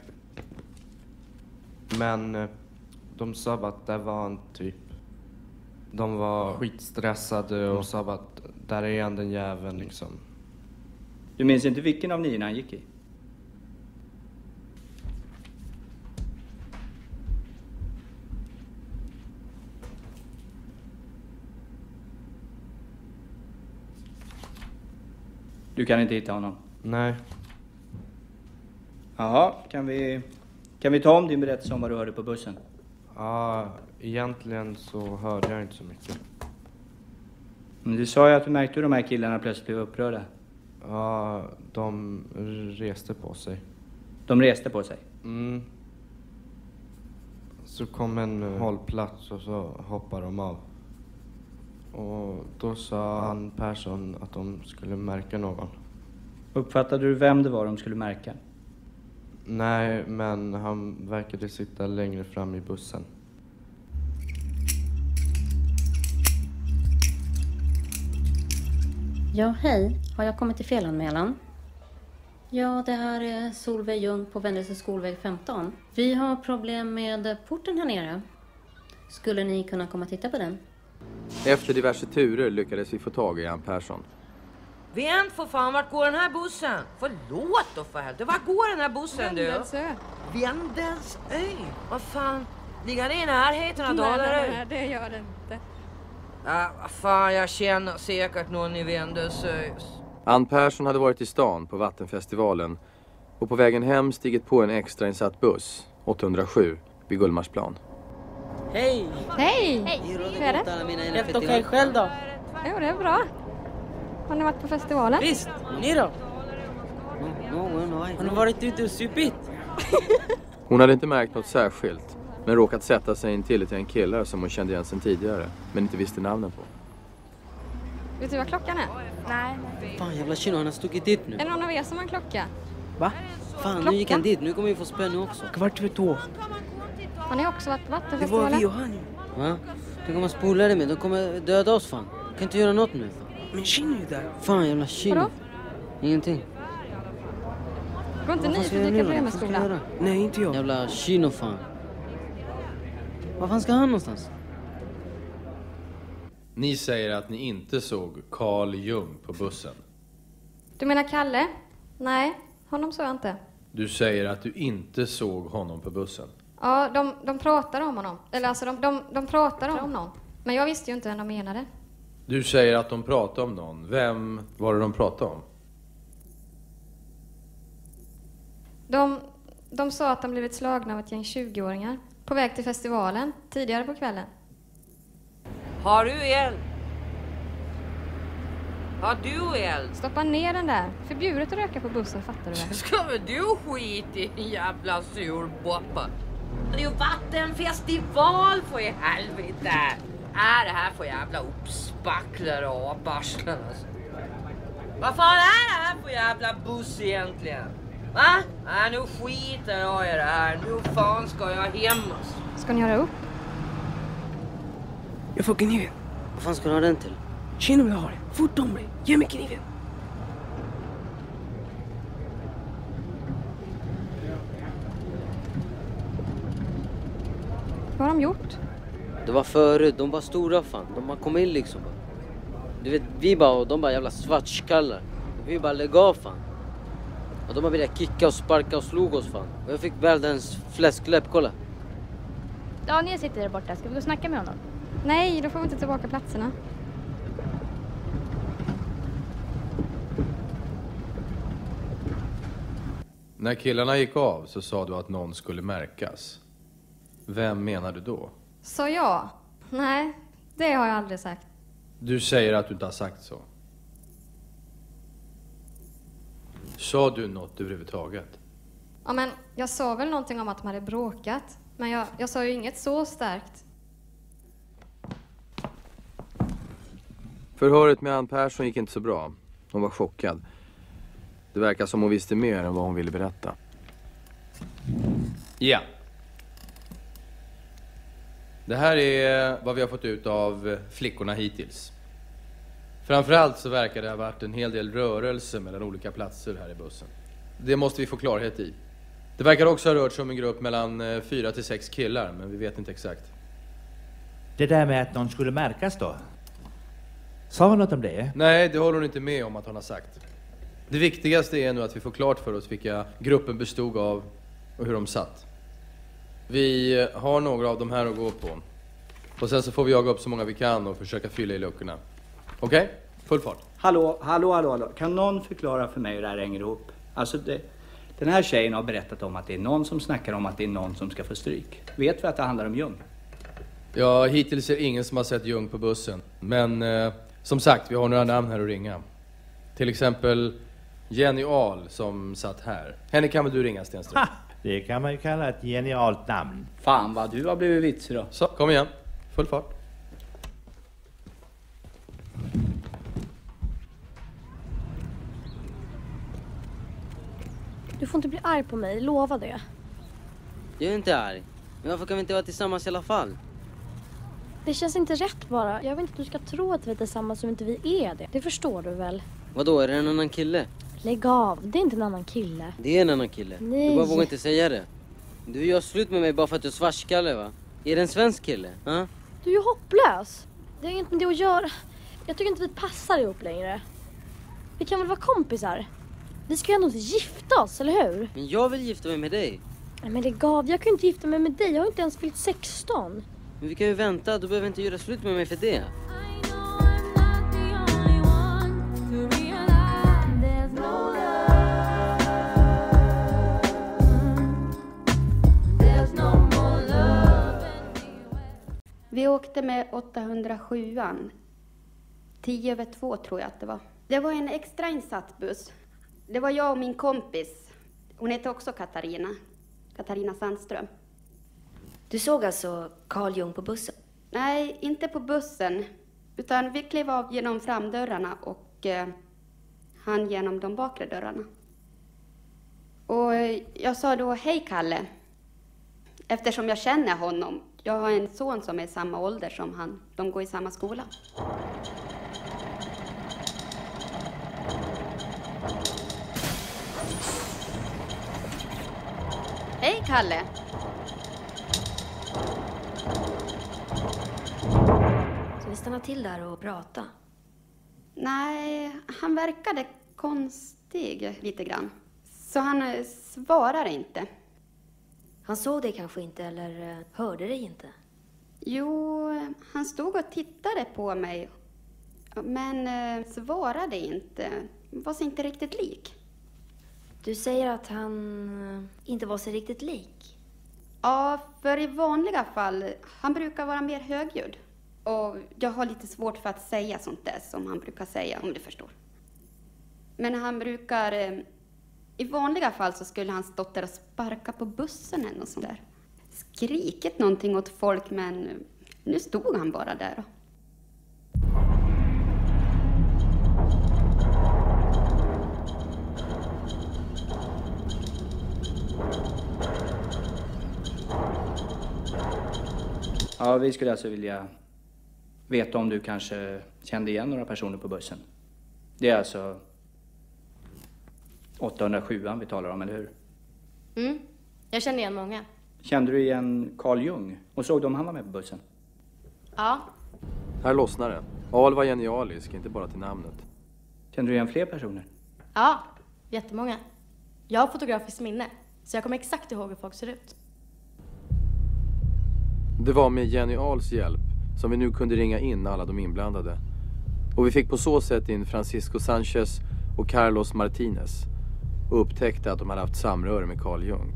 Men eh, de sa bara att det var en typ. De var skitstressade och sa bara att där är han den jäveln liksom. Du minns inte vilken av niorna han gick i? Du kan inte hitta honom? Nej. Jaha, kan vi, kan vi ta om din berättelse om vad du hörde på bussen? Ja, egentligen så hörde jag inte så mycket. Men du sa ju att du märkte hur de här killarna plötsligt blev upprörda. Ja, de reste på sig. De reste på sig? Mm. Så kom en eh, hållplats och så hoppade de av. Och då sa han Persson att de skulle märka någon. Uppfattade du vem det var de skulle märka? Nej, men han verkade sitta längre fram i bussen. Ja, hej. Har jag kommit till felanmälan? Ja, det här är Solveig Ljung på Vännäs skolväg 15. Vi har problem med porten här nere. Skulle ni kunna komma och titta på den? Efter diverse turer lyckades vi få tag i Ann Persson. Vänt för fan, vart går den här bussen? Förlåt då för helvete, vart går den här bussen du? Vändelsö. Vändelsö? Vad fan, ligger det i närheten av Nej, Dalarö? nej, det gör det inte. Ja, vad fan, jag känner säkert någon i Vändelsö. Ann Persson hade varit i stan på Vattenfestivalen och på vägen hem stigit på en extrainsatt buss, 807, vid Gullmarsplan. Hej! Hej! Hur är det? Helt okej själv då? Jo, det är bra. Har ni varit på festivalen? Visst, ni då? Har ni varit ute och supit? Hon hade inte märkt något särskilt, men råkat sätta sig intill till en kille som hon kände igen sedan tidigare, men inte visste namnen på. Vet du vad klockan är? Nej. Fan jävla kino, han har stuckit dit nu. Är det någon av er som har en klocka? Va? Fan, nu gick han dit. Nu kommer vi få spänn nu också. Kvart över två. Har ni också varit på Det var Vattenfestivalen? vi och han. Va? De kommer spola det med. De kommer döda oss fan. Kan inte göra något nu. Fan, Men Kino är ju där. fan jävla kino. Vadå? Ingenting. Går inte ni ska jag skolan? göra? Nej, inte jag. Jävla kino fan. Var fan ska han någonstans? Ni säger att ni inte såg Carl Jung på bussen. Du menar Kalle? Nej, honom såg jag inte. Du säger att du inte såg honom på bussen. Ja, de, de pratade om honom. Eller alltså, de, de, de pratade om någon. Men jag visste ju inte vem de menade. Du säger att de pratade om någon. Vem var det de pratade om? De, de sa att de blivit slagna av ett gäng 20-åringar på väg till festivalen tidigare på kvällen. Har du eld? Har du eld? Stoppa ner den där. Förbjudet att röka på bussen, fattar du väl? Ska väl du skit i din jävla surboppa? Det är ju vattenfestival för i helvete! Är det här för jävla uppspacklade aparslen alltså? Vad fan är det här för jävla buss egentligen? Va? Nej, nu skiter jag i det här. Nu fan ska jag hem alltså. Ska ni göra upp? Jag får kniven. Vad fan ska du ha den till? Kino vill ha det. Fort om dig. Ge mig kniven. Vad har de gjort? Det var förut. De var stora fan. De har kommit in liksom. Du vet, vi bara och de bara jävla svartskallar. Vi bara lägg av fan. Och de har velat kicka och sparka och slog oss fan. Och jag fick världens fläskläpp, kolla. Daniel sitter där borta. Ska vi gå och snacka med honom? Nej, då får vi inte tillbaka platserna. När killarna gick av så sa du att någon skulle märkas. Vem menar du då? Så jag? Nej, det har jag aldrig sagt. Du säger att du inte har sagt så. Sa du något överhuvudtaget? Ja, men jag sa väl någonting om att de hade bråkat. Men jag, jag sa ju inget så starkt. Förhöret med Ann Persson gick inte så bra. Hon var chockad. Det verkar som hon visste mer än vad hon ville berätta. Ja. Det här är vad vi har fått ut av flickorna hittills. Framförallt så verkar det ha varit en hel del rörelse mellan olika platser här i bussen. Det måste vi få klarhet i. Det verkar också ha rört sig om en grupp mellan eh, fyra till sex killar, men vi vet inte exakt. Det där med att någon skulle märkas då? Sa hon något om det? Nej, det håller hon inte med om att hon har sagt. Det viktigaste är nu att vi får klart för oss vilka gruppen bestod av och hur de satt. Vi har några av de här att gå på. Och sen så får vi jaga upp så många vi kan och försöka fylla i luckorna. Okej? Full fart. Hallå, hallå, hallå, hallå. Kan någon förklara för mig hur det här hänger ihop? Alltså, det, den här tjejen har berättat om att det är någon som snackar om att det är någon som ska få stryk. Vet vi att det handlar om Ljung? Ja, hittills är det ingen som har sett Ljung på bussen. Men eh, som sagt, vi har några namn här att ringa. Till exempel Jenny Ahl som satt här. Henne kan väl du ringa Stenström? Ha! Det kan man ju kalla ett genialt namn. Fan vad du har blivit vitsig då. Så, kom igen. Full fart. Du får inte bli arg på mig, lova det. Jag är inte arg. Men varför kan vi inte vara tillsammans i alla fall? Det känns inte rätt bara. Jag vill inte att du ska tro att vi är tillsammans om inte vi är det. Det förstår du väl? Vadå, är det en annan kille? Lägg av, det är inte en annan kille. Det är en annan kille. Nej. Du bara vågar inte säga det. Du gör slut med mig bara för att du är svartskalle va? Är det en svensk kille? Ha? Du är ju hopplös. Det har inget med det att göra. Jag tycker inte vi passar ihop längre. Vi kan väl vara kompisar? Vi ska ju ändå inte gifta oss, eller hur? Men jag vill gifta mig med dig. Nej men lägg av, jag kan ju inte gifta mig med dig. Jag har inte ens fyllt 16. Men vi kan ju vänta, du behöver inte göra slut med mig för det. Vi åkte med 807an. 10 över 2 tror jag att det var. Det var en extrainsatt buss. Det var jag och min kompis. Hon heter också Katarina. Katarina Sandström. Du såg alltså Carl Jung på bussen? Nej, inte på bussen. Utan vi klev av genom framdörrarna och eh, han genom de bakre dörrarna. Och eh, jag sa då hej Kalle. Eftersom jag känner honom. Jag har en son som är samma ålder som han. De går i samma skola. Hej Kalle! Så vi stannar till där och prata. Nej, han verkade konstig lite grann. Så han eh, svarar inte. Han såg dig kanske inte eller eh, hörde dig inte? Jo, han stod och tittade på mig. Men eh, svarade inte. Var sig inte riktigt lik. Du säger att han eh, inte var sig riktigt lik. Ja, för i vanliga fall, han brukar vara mer högljudd. Och jag har lite svårt för att säga sånt där som han brukar säga, om du förstår. Men han brukar... I vanliga fall så skulle han stått där och sparkat på bussen eller något sånt där. Skrikit någonting åt folk, men nu stod han bara där. Och... Ja, vi skulle alltså vilja veta om du kanske kände igen några personer på bussen. Det är alltså 807an vi talar om, eller hur? Mm, jag känner igen många. Kände du igen Carl Jung? Och såg du om han var med på bussen? Ja, Här lossnar det. Ahl var genialisk, inte bara till namnet. Kände du igen fler personer? ja, jättemånga. Jag har fotografiskt minne, så jag kommer exakt ihåg hur folk ser ut. Det var med Jenny Ahls hjälp som vi nu kunde ringa in alla de inblandade. Och vi fick på så sätt in Francisco Sanchez och Carlos Martinez och upptäckte att de hade haft samröre med Carl Jung.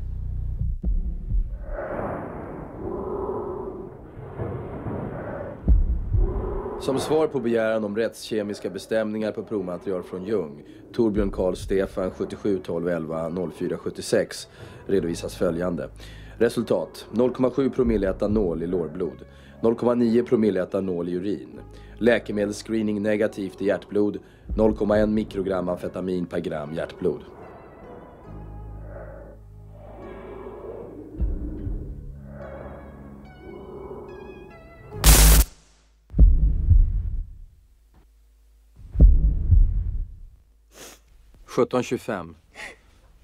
Som svar på begäran om rättskemiska bestämningar på provmaterial från Jung, Torbjörn Karl Stefan 77 12 11 04 76, redovisas följande. Resultat 0,7 promille etanol i lårblod, 0,9 promille etanol i urin. Läkemedelsscreening negativt i hjärtblod, 0,1 mikrogram amfetamin per gram hjärtblod. –17.25.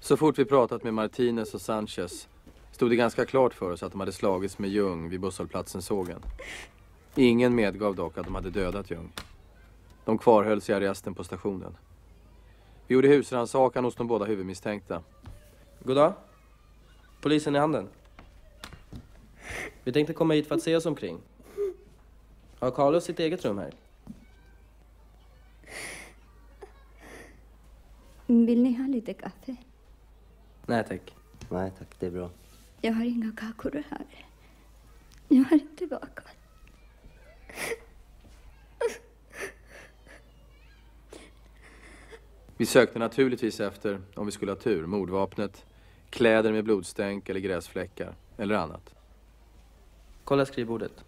Så fort vi pratat med Martinez och Sanchez stod det ganska klart för oss att de hade slagits med Ljung vid busshållplatsen Sågen. Ingen medgav dock att de hade dödat Ljung. De kvarhölls i arresten på stationen. Vi gjorde husrannsakan hos de båda huvudmisstänkta. Goddag. Polisen i handen. Vi tänkte komma hit för att se oss omkring. Har Carlos sitt eget rum här? Vill ni ha lite kaffe? Nej tack. Nej tack, det är bra. Jag har inga kakor här. Jag har inte bakat. Vi sökte naturligtvis efter, om vi skulle ha tur, mordvapnet, kläder med blodstänk eller gräsfläckar, eller annat. Kolla skrivbordet.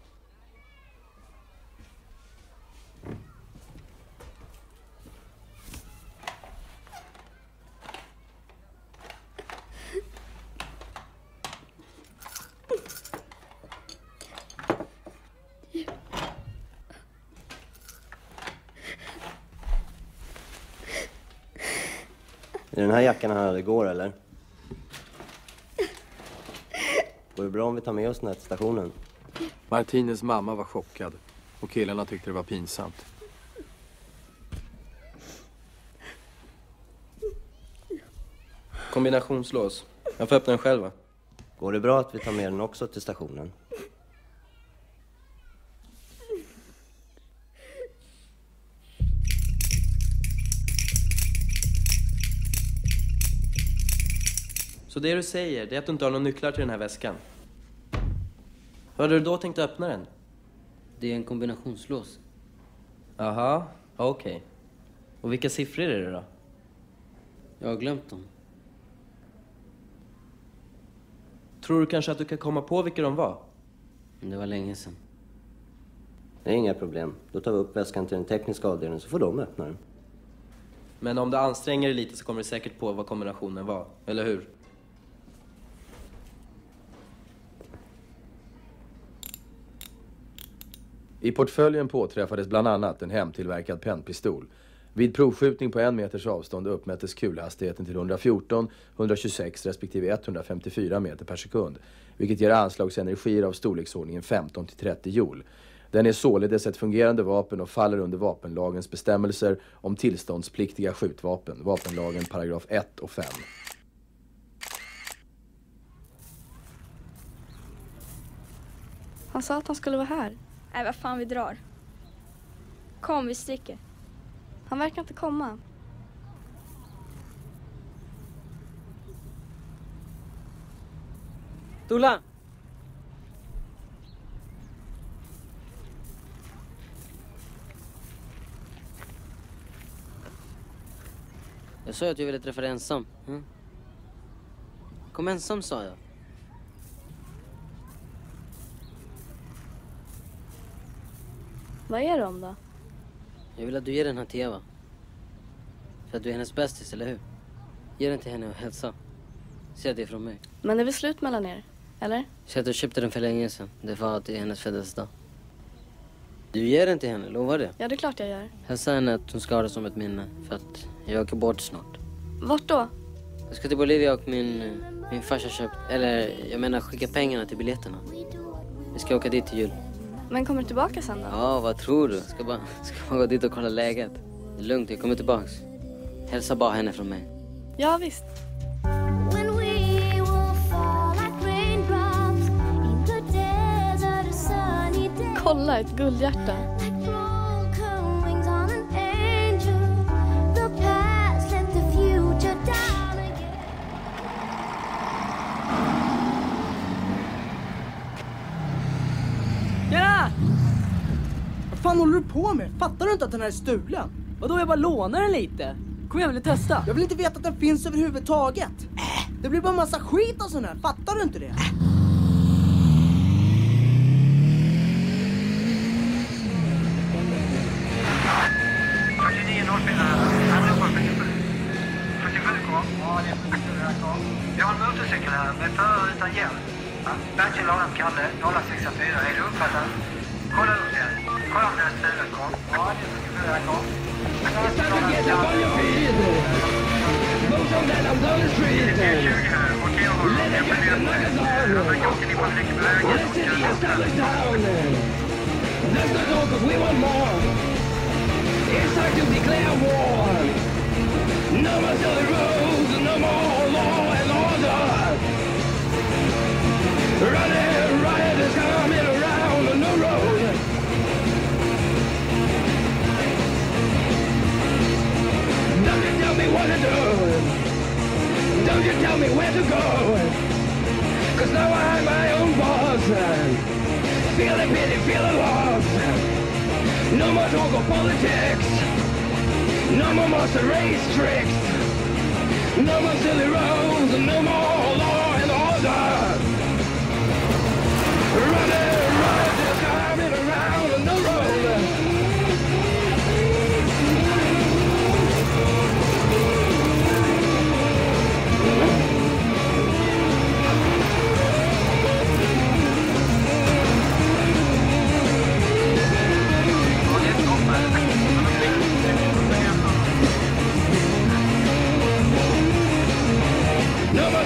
Jackan han hade igår eller? Går det bra om vi tar med oss den stationen? Martinez mamma var chockad och killarna tyckte det var pinsamt. Kombinationslås. Jag får öppna den själv va? Går det bra att vi tar med den också till stationen? Det du säger, det är att du inte har några nycklar till den här väskan? Hur hade du då tänkt öppna den? Det är en kombinationslås. Aha, okej. Och vilka siffror är det då? Jag har glömt dem. Tror du kanske att du kan komma på vilka de var? Det var länge sedan. Det är inga problem. Då tar vi upp väskan till den tekniska avdelningen så får de öppna den. Men om du anstränger dig lite så kommer du säkert på vad kombinationen var, eller hur? I portföljen påträffades bland annat en hemtillverkad pennpistol. Vid provskjutning på en meters avstånd uppmättes kulhastigheten till 114, 126 respektive 154 meter per sekund, vilket ger anslagsenergier av storleksordningen 15 till 30 joule. Den är således ett fungerande vapen och faller under vapenlagens bestämmelser om tillståndspliktiga skjutvapen, vapenlagen paragraf 1 och 5. Han sa att han skulle vara här. Nej, vad fan, vi drar. Kom, vi sticker. Han verkar inte komma. Dolan! Jag sa ju att jag ville träffa dig ensam. Mm. Kom ensam sa jag. Vad är det om då? Jag vill att du ger den här till Eva. För att du är hennes bästis, eller hur? Ge den till henne och hälsa. Säg att det är från mig. Men det är väl slut mellan er? Eller? Säg att du köpte den för länge sedan. Det var att det är hennes födelsedag. Du ger den till henne, lovar det. Ja, det är klart jag gör. Hälsa henne att hon ska ha det som ett minne. För att jag åker bort snart. Vart då? Jag ska till Bolivia och min, min farsa köpt, eller jag menar skicka pengarna till biljetterna. Vi ska åka dit till jul. Men kommer du tillbaka sen då? Ja, vad tror du? Ska bara, ska bara gå dit och kolla läget. Det är lugnt, jag kommer tillbaks. Hälsa bara henne från mig. Ja, visst. Kolla, ett guldhjärta. Fan håller du på med? Fattar du inte att den här är stulen? Vadå, jag bara lånar den lite. Kom igen, vill du testa? Jag vill inte veta att den finns överhuvudtaget. Äh. Det blir bara massa skit av sån här, fattar du inte det? Vi har en motorcykel här med förare utan hjälm. Bachelor Adam Kalle, 0664. Är du uppfattad? Kolla upp det Правда, далеко. Давайте недалеко. Ostatnio nie zapomniał przyjezdu. Muszą nam dolny przyjezdu. Lepiej jak na nogę dolną. Listen, the established down. That's not all, cause we want more. It's time to declare war. No more silly rules, no more law and order. Running, riot is coming. Me what to do. Don't you tell me where to go. Cause now I'm my own boss. Feeling pity, feeling lost. No more talk of politics. No more monster race tricks. No more silly roads. No more law and order.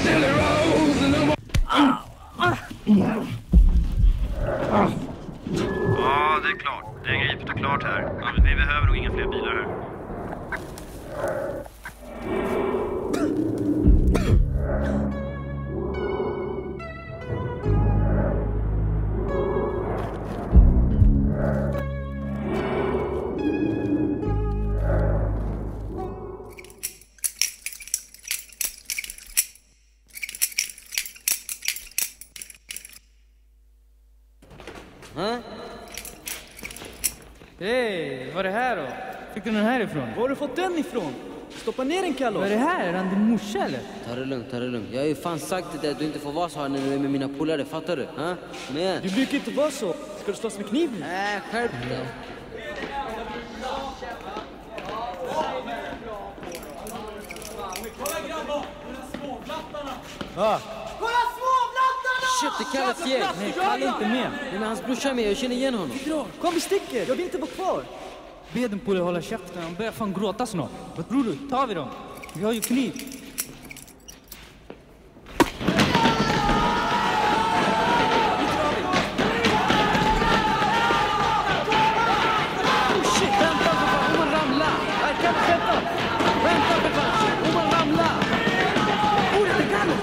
Silly Fick du den här ifrån? Var har du fått den ifrån? Stoppa ner den Kalle. Vad är det här? Är han din morsa eller? Ta det lugnt, ta det lugnt. Jag har ju fan sagt till dig att du inte får vara så här när du är med mina polare, fattar du? Ha? Igen. Du brukar inte vara så. Ska du slåss med kniv nu? Äh, skärp dig. Va? Kolla småblattarna! Shit, det är Kalles gäng. Nej, Kalle är inte med. Nej, men hans brorsa är med. Jag känner igen honom. Vi drar. Kom, vi sticker. Jag vill inte vara kvar. Be din polare hålla käften. Han börjar fan gråta snart. Vad tror du? Tar vi dem? Vi har ju kniv. Oh shit, vänta för fan. Oman ramla. Nej, Kalle, vänta. Vänta för fan. Oman ramla. Ora, det Kalle.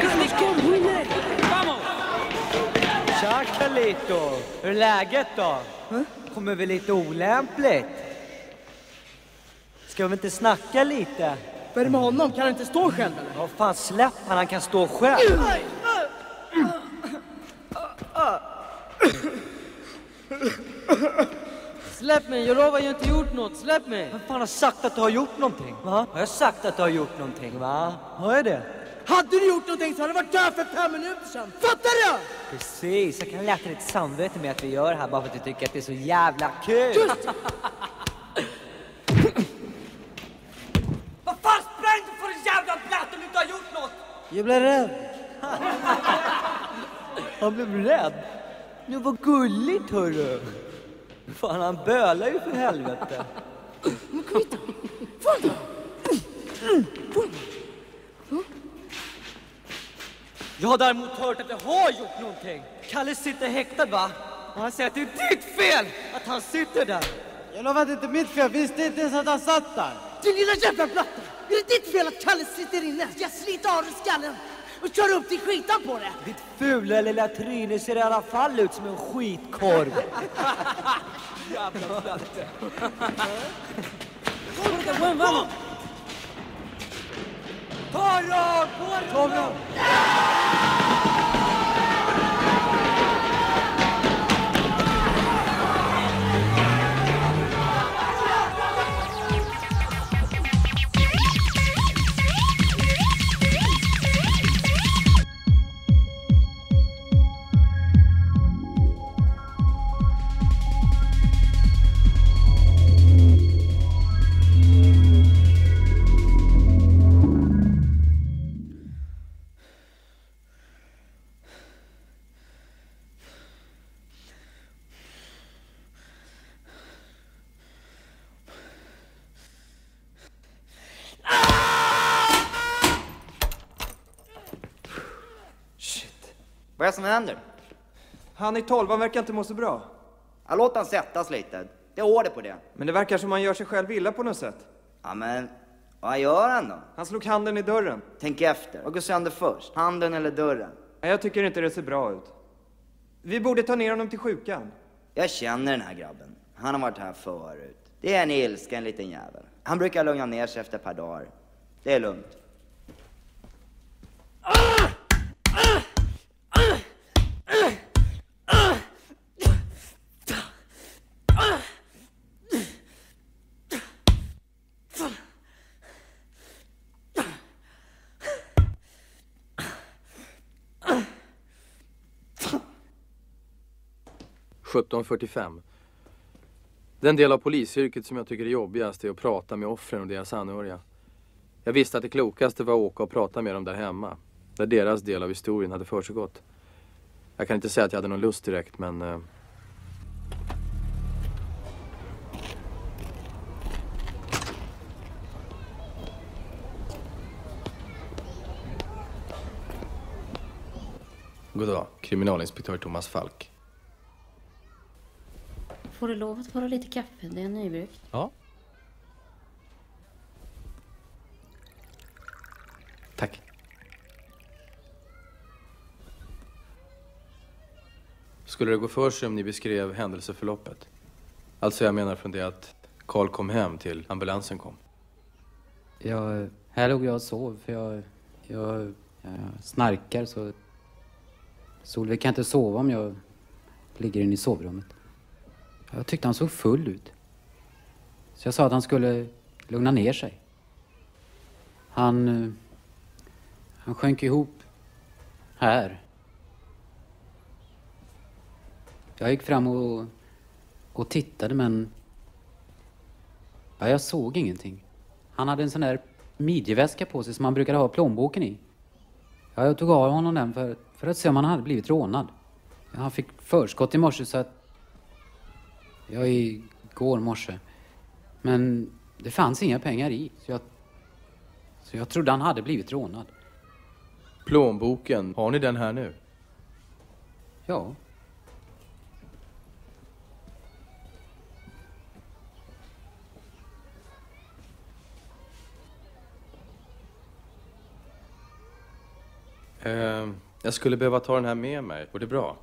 Kalle, kom. Winner. Vamos. Tja Carlito! Hur är läget då? Kommer väl lite olämpligt? Ska vi inte snacka lite? Vad är det med honom? Kan han inte stå själv eller? Vad fan släpp han, han kan stå själv. Släpp mig, jag lovar jag har inte gjort något. Släpp mig. Vem fan har sagt att du har gjort någonting? Va? Har jag sagt att du har gjort någonting va? Har jag det? Hade du gjort någonting så hade du varit död för fem minuter sedan. Fattar du? Precis, jag kan lätta ditt samvete med att vi gör det här bara för att du tycker att det är så jävla kul. Tyst! Vad fan sprang du för en jävla blatt om du inte har gjort något? Jag blev rädd. Han blev rädd? Nu vad gulligt hörru. Fan han bölar ju för helvete. Jag har däremot hört att du har gjort någonting. Kalle sitter häktad va? Och han säger att det är ditt fel att han sitter där. Jag lovar att det inte är mitt fel. Visste inte ens att han satt där. Din lilla jävla blatte! Är det ditt fel att Kalle sitter inne? Jag sliter av dig skallen och kör upp till skitan på det. Ditt fula lilla tryne ser i alla fall ut som en skitkorv. Jävla blatte. Vamos! Ta Vad är det som händer? Han i tolvan verkar inte må så bra. Ja, låt han sättas lite. Det är order på det. Men det verkar som han gör sig själv illa på något sätt. Ja, men vad gör han då? Han slog handen i dörren. Tänk efter. Vad går sönder först? Handen eller dörren? Nej, Jag tycker inte det ser bra ut. Vi borde ta ner honom till sjukan. Jag känner den här grabben. Han har varit här förut. Det är en ilsken liten jävel. Han brukar lugna ner sig efter ett par dagar. Det är lugnt. –17.45. Den del av polisyrket som jag tycker är jobbigast är att prata med offren och deras anhöriga. Jag visste att det klokaste var att åka och prata med dem där hemma. Där deras del av historien hade försiggått. Jag kan inte säga att jag hade någon lust direkt men... Eh, God dag, kriminalinspektör Thomas Falk. Får du lov att vara lite kaffe? Det är nybryggt. Ja. Tack. Skulle det gå för sig om ni beskrev händelseförloppet? Alltså jag menar från det att Karl kom hem till ambulansen kom. Jag, här låg jag och sov för jag, jag, jag snarkar så Solveig kan inte sova om jag ligger inne i sovrummet. Jag tyckte han såg full ut. Så jag sa att han skulle lugna ner sig. Han... Eh, han sjönk ihop här. Jag gick fram och, och tittade men... Ja, jag såg ingenting. Han hade en sån där midjeväska på sig som han brukade ha plånboken i. Ja, jag tog av honom den för, för att se om han hade blivit rånad. Ja, han fick förskott i morse så att... Ja, igår morse. Men det fanns inga pengar i, så jag... Så jag trodde han hade blivit rånad. Plånboken, har ni den här nu? Ja. Eh, jag skulle behöva ta den här med mig. Går det bra?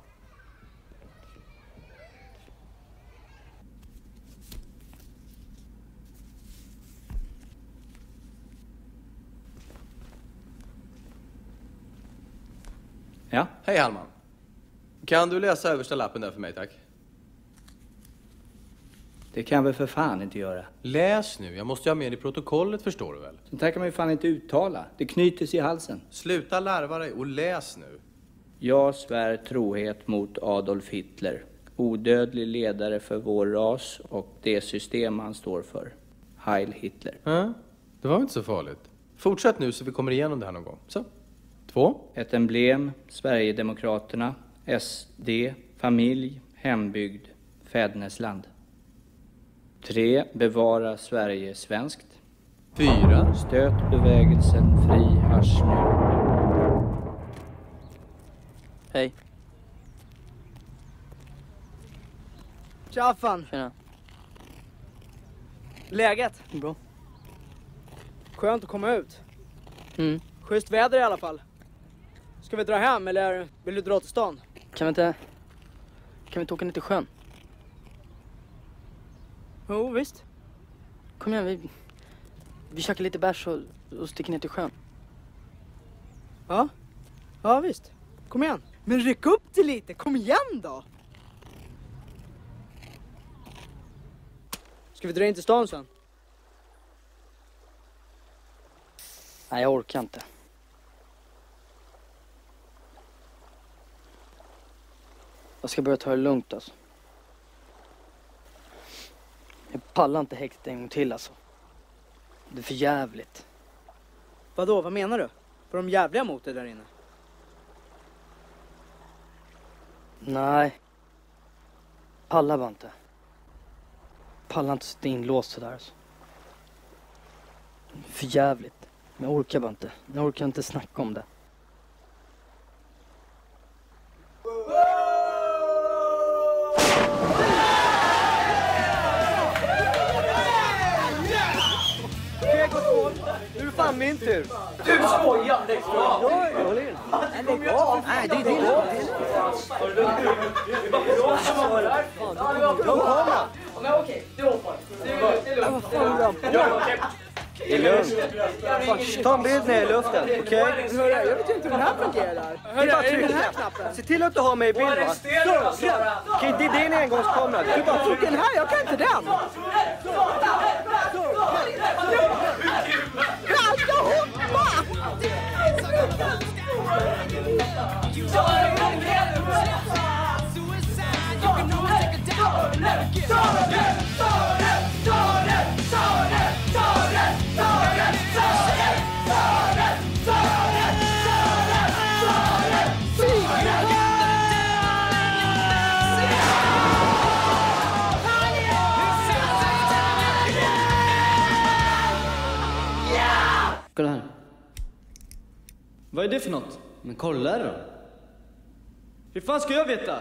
Ja? Hej Hallman. Kan du läsa översta lappen där för mig, tack? Det kan jag väl för fan inte göra. Läs nu, jag måste ju ha med det i protokollet förstår du väl? Sånt här kan man ju fan inte uttala. Det knyter sig i halsen. Sluta larva dig och läs nu. Jag svär trohet mot Adolf Hitler. Odödlig ledare för vår ras och det system han står för. Heil Hitler. Ja, det var inte så farligt. Fortsätt nu så vi kommer igenom det här någon gång. Så. Två. Ett emblem, Sverigedemokraterna, SD, familj, hembygd, fädernesland. Tre, Bevara Sverige svenskt. Fyra. Stöt bevägelsen Fri Hasch nu. Hej. Tja fan! Tjena. Läget? Bra. Skönt att komma ut. Mm. Schysst väder i alla fall. Ska vi dra hem eller vill du dra till stan? Kan vi inte... Kan vi inte åka ner till sjön? Jo, visst. Kom igen, vi... Vi käkar lite bärs och, och sticker ner till sjön. Ja, ja visst. Kom igen. Men ryck upp det lite, kom igen då! Ska vi dra in till stan sen? Nej, jag orkar inte. Jag ska börja ta det lugnt alltså. Jag pallar inte häktet en gång till alltså. Det är för jävligt. Vadå, vad menar du? Var de jävliga mot dig där inne? Nej. Pallar bara inte. Pallar inte sitta inlåst sådär alltså. För jävligt. Men jag orkar bara inte. Jag orkar inte snacka om det. Tur. Du skojar! Lägg av! Lägg av! Nej, det är din Lugn! Men okej, du hoppar. Fan är det? Det är lugnt. Ta en bild ner i luften, okej? Hörru, jag vet inte hur den här fungerar. Det är det den här trycka. knappen? Se till att du har mig i bild va? Okej, det är din engångskamera. Du bara trycker den här, jag kan inte den. Suicide, you can always take a down, never get up. Vad är det för något? Men kolla då. Hur fan ska jag veta?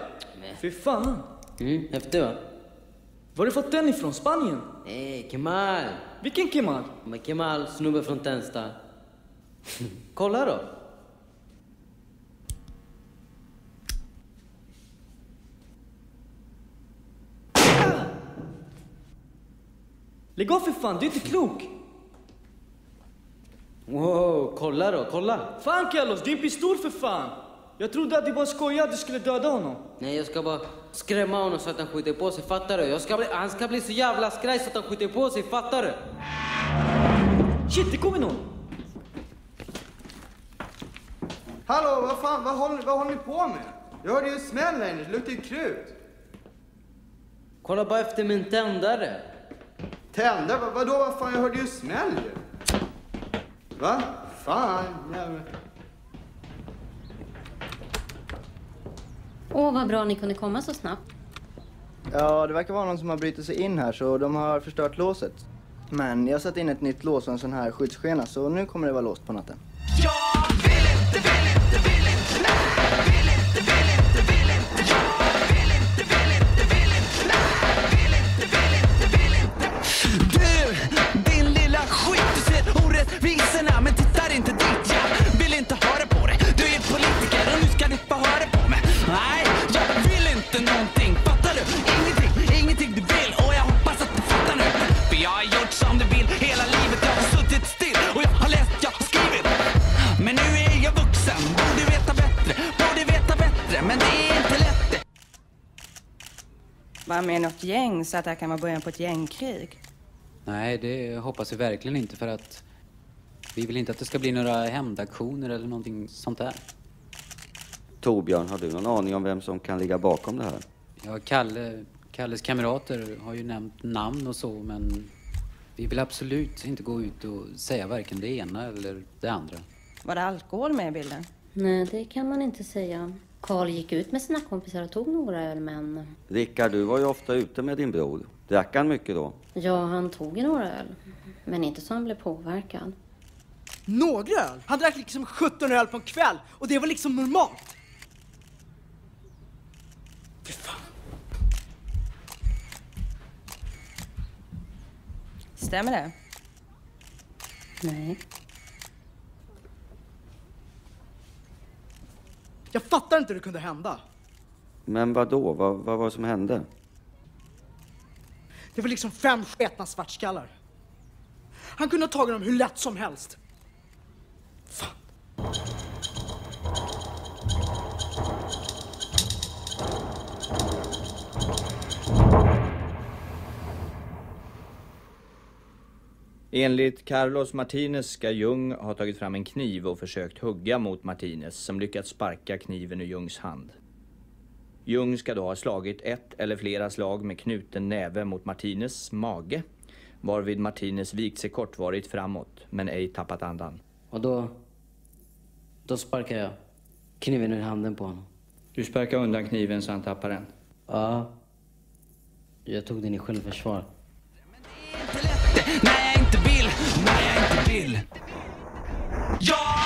Fy fan. Mm, häftig va? Var har du fått den ifrån? Spanien? Nej, Kemal. Vilken Kemal? Men Kemal, snubbe från Tensta. kolla då. Lägg av för fan, du är inte klok. Wow, kolla då, kolla. Fan Carlos, det är en pistol för fan. Jag trodde att du bara skojade att du skulle döda honom. Nej, jag ska bara skrämma honom så att han skjuter på sig, fattar du? Jag ska bli, han ska bli så jävla skraj så att han skjuter på sig, fattar du? Shit, det kommer någon. Hallå, vad fan, vad håller, vad håller ni på med? Jag hörde ju en smäll här inne, det luktar ju krut. Kolla bara efter min tändare. Tändare? Vad, vadå, vad fan, jag hörde ju en smäll ju. Va? Fan, jävlar. Åh, vad bra ni kunde komma så snabbt. Ja, det verkar vara någon som har brutit sig in här så de har förstört låset. Men jag satte in ett nytt lås och en sån här skyddsskena så nu kommer det vara låst på natten. Du, Var med något gäng så att det här kan vara början på ett gängkrig. Nej, det hoppas vi verkligen inte för att vi vill inte att det ska bli några hämndaktioner eller någonting sånt där. Torbjörn, har du någon aning om vem som kan ligga bakom det här? Ja, Kalle, Kalles kamrater har ju nämnt namn och så, men vi vill absolut inte gå ut och säga varken det ena eller det andra. Var det alkohol med i bilden? Nej, det kan man inte säga. Karl gick ut med sina kompisar och tog några öl, men... Rickard, du var ju ofta ute med din bror. Drack han mycket då? Ja, han tog ju några öl. Men inte så han blev påverkad. Några öl? Han drack liksom 17 öl på en kväll och det var liksom normalt. Stämmer det? Nej. Jag fattar inte hur det kunde hända. Men vad då? Vad, vad var det som hände? Det var liksom fem sketna svartskallar. Han kunde ha tagit dem hur lätt som helst. Enligt Carlos Martinez ska Jung ha tagit fram en kniv och försökt hugga mot Martinez som lyckats sparka kniven ur Jungs hand. Jung ska då ha slagit ett eller flera slag med knuten näve mot Martinez mage varvid Martinez vikt sig kortvarigt framåt men ej tappat andan. Och då... Då sparkar jag kniven ur handen på honom. Du sparkar undan kniven så han tappar den? Ja. Jag tog den i självförsvar. Jag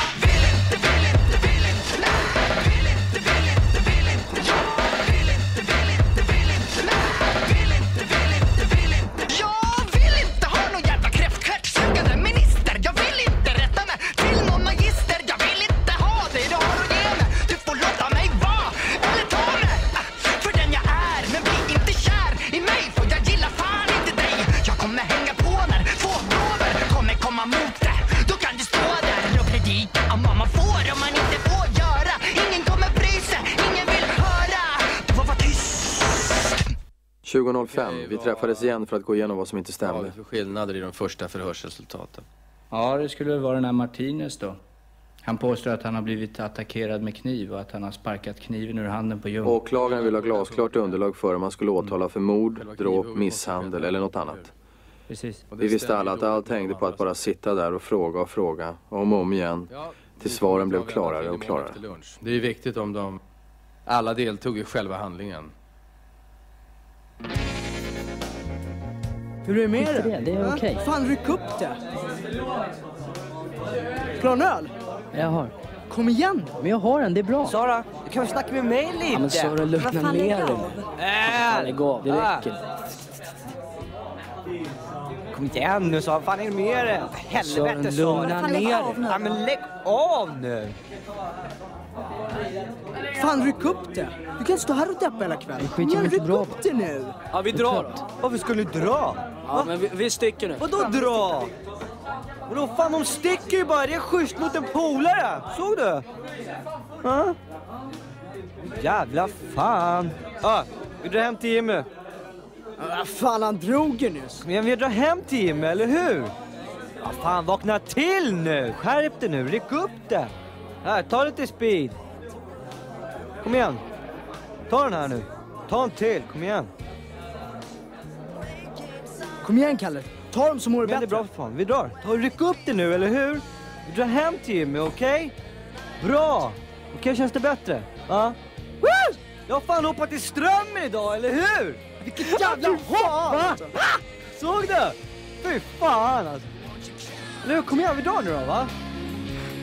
20.05. Vi träffades igen för att gå igenom vad som inte Vad stämde. vi för skillnader i de första förhörsresultaten? Ja, det skulle väl vara den här Martinez då. Han påstår att han har blivit attackerad med kniv och att han har sparkat kniven ur handen på Ljung. Åklagaren vill ha glasklart underlag för om man skulle åtala för mord, dråp, misshandel eller något annat. Precis. Vi visste alla att allt hängde på att bara sitta där och fråga och fråga, om och om igen, tills svaren blev klarare och klarare. Det är viktigt om de alla deltog i själva handlingen. Hur är det med det? det, är okej. Fan, ryck upp det! Plan öl? Jag har. Kom igen Men jag har en, det är bra. Sara, du kan väl snacka med mig lite? Ja, men Sara, lugna fan, ner dig. Äh, Lägg av, det ah. räcker. Kom igen nu Sara, fan är det med det? Helvete Sören, lugna Fan, lägg ner av dig. nu. Ja men lägg av nu! Fan, ryck upp det! Du kan inte stå här och deppa hela kvällen. inte ryck bra upp det nu! Ja, vi drar då. Varför ska ni dra? Ja, men vi, vi sticker nu. Vadå dra? Vadå fan de sticker ju bara, det är schysst mot en polare! Såg du? Ja? Jävla fan! Ja, vi drar hem till Jimmy. Ja, fan, han drog ju nyss. Men vi drar hem till Jimmy, eller hur? Ja, fan vakna till nu! Skärp dig nu, ryck upp det! Här, ta lite speed. Kom igen. Ta den här nu. Ta en till, kom igen. Kom igen, Kalle. Ta dem som mår Men det är bättre. bra för fan, vi drar. Ta och ryck upp det nu, eller hur? Vi drar hem till Jimmy, okej? Bra! Okej, känns det bättre? Ja? Woo! Jag har fan hoppat i strömmen idag, eller hur? Vilket jävla hopp! Såg du? Fy fan alltså. Hur? Kom igen, vi drar nu då va?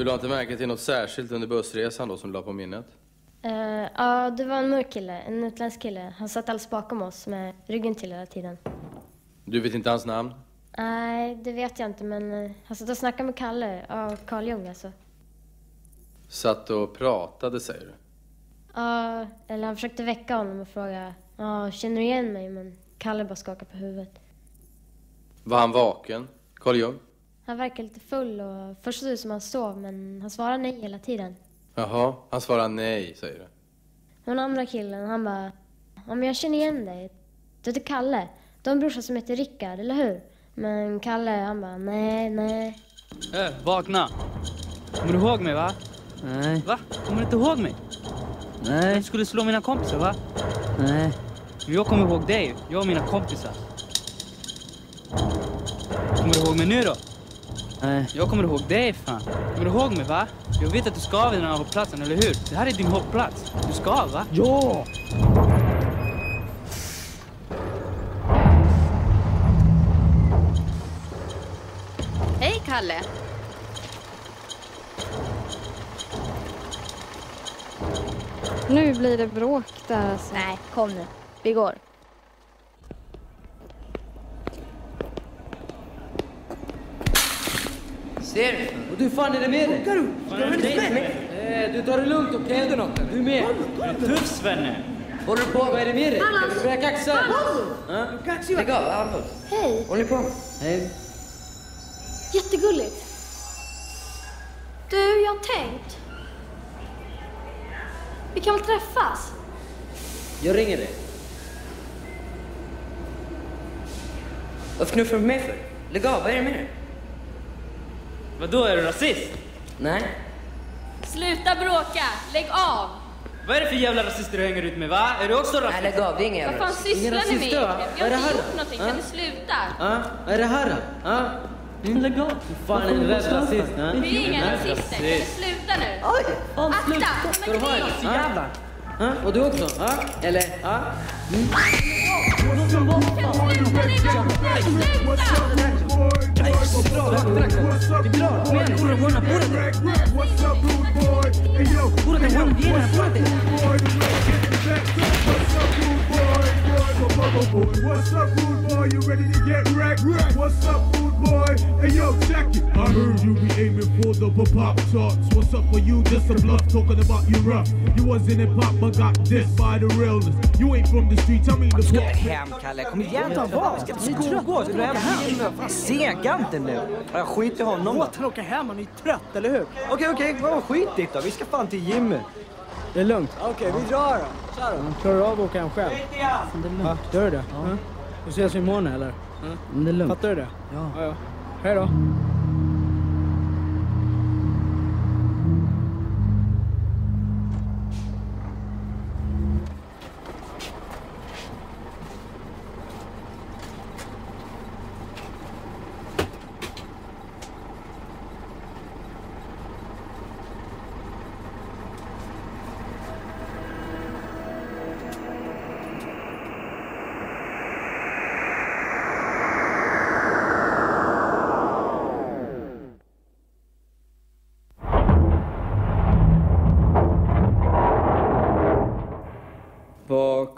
du la inte märke till något särskilt under bussresan då som du la på minnet? Eh, ja, det var en mörk kille, en utländsk kille. Han satt alldeles bakom oss med ryggen till hela tiden. Du vet inte hans namn? Nej, det vet jag inte, men eh, han satt och snackade med Kalle, ja, Carl Jung alltså. Satt och pratade säger du? Ja, eller han försökte väcka honom och fråga, ja, känner du igen mig? Men Kalle bara skakade på huvudet. Var han vaken? Carl Jung? Han verkade lite full och först såg det ut som han sov, men han svarade nej hela tiden. Jaha, han svarade nej säger du? Och den andra killen, han bara, ja men jag känner igen dig. Du heter Kalle. Du har en brorsa som heter Rickard, eller hur? Men Kalle, han bara, nej, nej. Äh, vakna! Kommer du ihåg mig va? Nej. Va? Kommer du inte ihåg mig? Nej. Du skulle slå mina kompisar va? Nej. Jag kommer ihåg dig, jag och mina kompisar. Kommer du ihåg mig nu då? Nej. Jag kommer ihåg dig fan. Kommer du ihåg mig va? Jag vet att du ska av den här hopplatsen, eller hur? Det här är din hoppplats. Du ska va? Ja! Hej Kalle! Nu blir det bråk där alltså. Nej, kom nu. Vi går. Ser du? Och du fan är det med dig? Eh, Du tar det lugnt okej? Okay? något Du med? Du är tuff Svenne. Håller du på? Vad är det med dig? Ska du börja kaxa? Lägg av, allvar. Hej! Håller på? Hej. Jättegulligt. Du, jag har tänkt. Vi kan väl träffas? Jag ringer dig. Varför knuffar du med mig för? Lägg av, vad är det med dig? Vadå, är du rasist? Nej. Sluta bråka! Lägg av! Vad är det för jävla rasister du hänger ut med va? Är du också rasist? Nej, lägg av, det är ingen Vad fan sysslar ni med är har inte här gjort någonting, kan ni sluta? Ja, vad är det här då? Ja? Lägg av. Fan, är du rädd rasist? Vi är inga rasister, kan ni sluta nu? Oj! Akta! Ska du ha en? Hã? Odeio o Hã? Ela é. Hã? Hum? Viene, apúrate. boy. What's up, rude boy? You ready to get wrecked? What's up, rude boy? Hey yo, check it. I heard you be aiming for the pop charts. What's up for you? Just a bluff talking about you rough. You wasn't in pop but got dissed by the realness. You ain't from the streets, I mean the Ska inte hem, Kalle. Kom igen då. Vi ska till Skogås. Ska du hem? Sega inte nu. Ja, skit i honom. Låt han åka hem, han är ju trött, eller hur? Okej, okej. Vad skit i det då. Vi ska fan till Jimmy. Det är lugnt. Okej, vi drar då. Tja då. Klarar du av att åka hem själv? Det är lugnt. Ja, gör du det? Ja. Då ses vi imorgon eller? Men det är lugnt. Fattar du det? Ja. ja, ja. Hej då.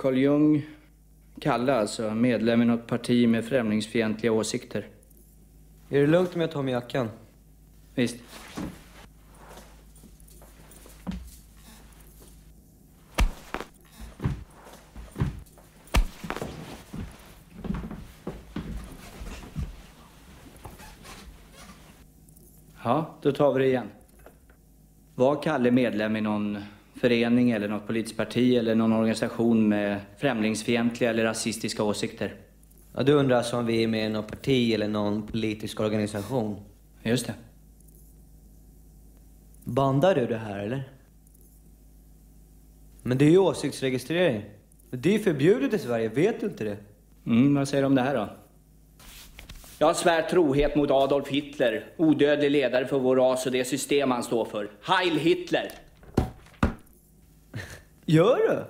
Carl Jung, Kalle alltså, medlem i något parti med främlingsfientliga åsikter? Är det lugnt om jag tar med jackan? Visst. Ja, då tar vi det igen. Var Kalle medlem i någon förening eller något politiskt parti eller någon organisation med främlingsfientliga eller rasistiska åsikter? Ja, du undrar alltså om vi är med i något parti eller någon politisk organisation? Just det. Bandar du det här eller? Men det är ju åsiktsregistrering. Det är ju förbjudet i Sverige, vet du inte det? Mm, vad säger du om det här då? Jag svär trohet mot Adolf Hitler, odödlig ledare för vår ras och det system han står för. Heil Hitler! Gör du?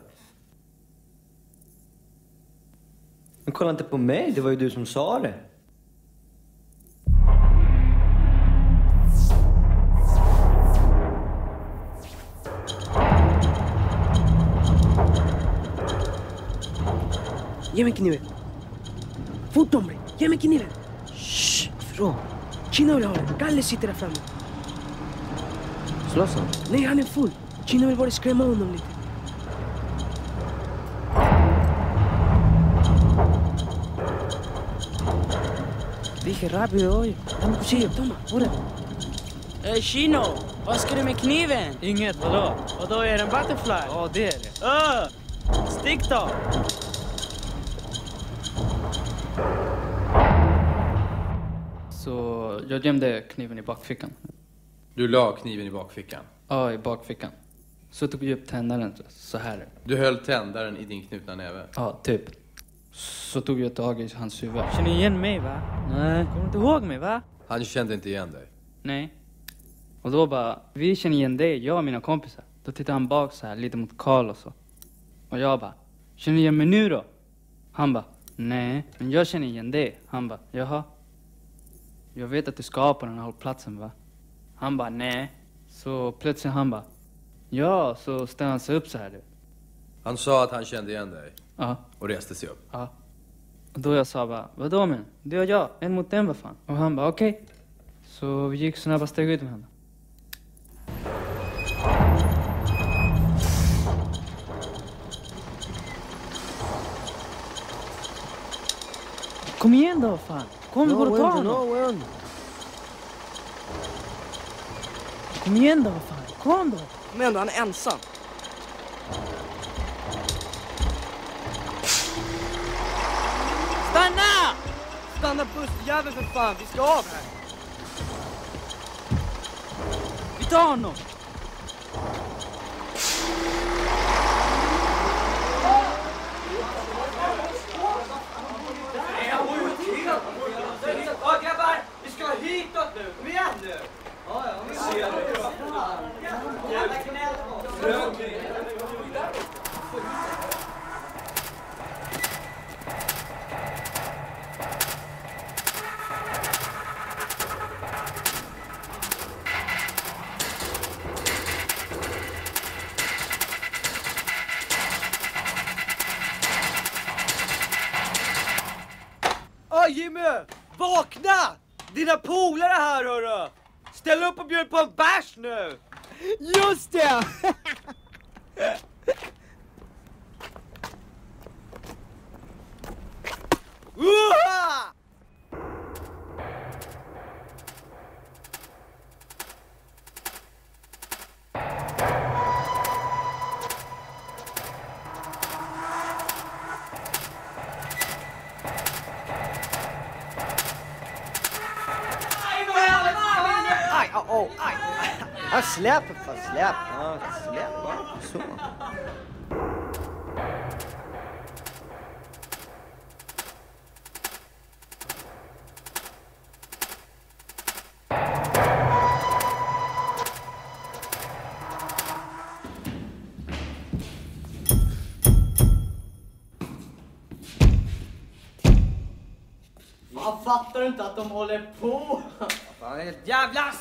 Men kolla inte på mig, det var ju du som sa det. Ge mig kniven. Fort Tommy, ge mig kniven. Shh, då? Kina vill ha den. Galle sitter där framme. Slåss han? Nej, han är full. Kina vill bara skrämma honom lite. Dije rápido, oye. Dame cuchillo, toma, ahora. Eh, Chino, vad ska du med kniven? Inget, vadå? Vadå, är det en butterfly? Ja, det är det. Öh! Stick då! Så jag gömde kniven i bakfickan. Du la kniven i bakfickan. Ja, i bakfickan. Så tog jag upp tändaren så här. Du höll tändaren i din knutna näve. Ja, typ. Så tog jag tag i hans huvud. Känner ni igen mig va? Nej. Kommer du inte ihåg mig va? Han kände inte igen dig. Nej. Och då bara, vi känner igen dig, jag och mina kompisar. Då tittar han bak så här, lite mot Karl och så. Och jag bara, känner du igen mig nu då? Han bara, nej, men jag känner igen dig. Han bara, jaha. Jag vet att du ska på den här hållplatsen va? Han bara, nej. Så plötsligt han bara, ja, så ställer han sig upp så här du. Han sa att han kände igen dig. Ja. Och reste sig upp. Ja. Och då jag sa bara, vadå men? Du och jag, en mot en vad fan? Och han bara, okej. Så vi gick snabba steg ut med honom. Kom igen då fan! Kom vi går och tar on, honom! Kom igen då fan! Kom då! Kom igen då, han är ensam. Stanna! Stanna bussjävel för fan, vi ska av här. Vi tar honom! Ja grabbar, vi ska hitåt nu, kom igen nu! Ja, ja, vi ser vakna! Dina polare här hörru! Ställ upp och bjud på en bärs nu! Just det! släpp för släpp. Ja. Så. Fan, fattar du inte att de håller på? Fan, det är ett jävla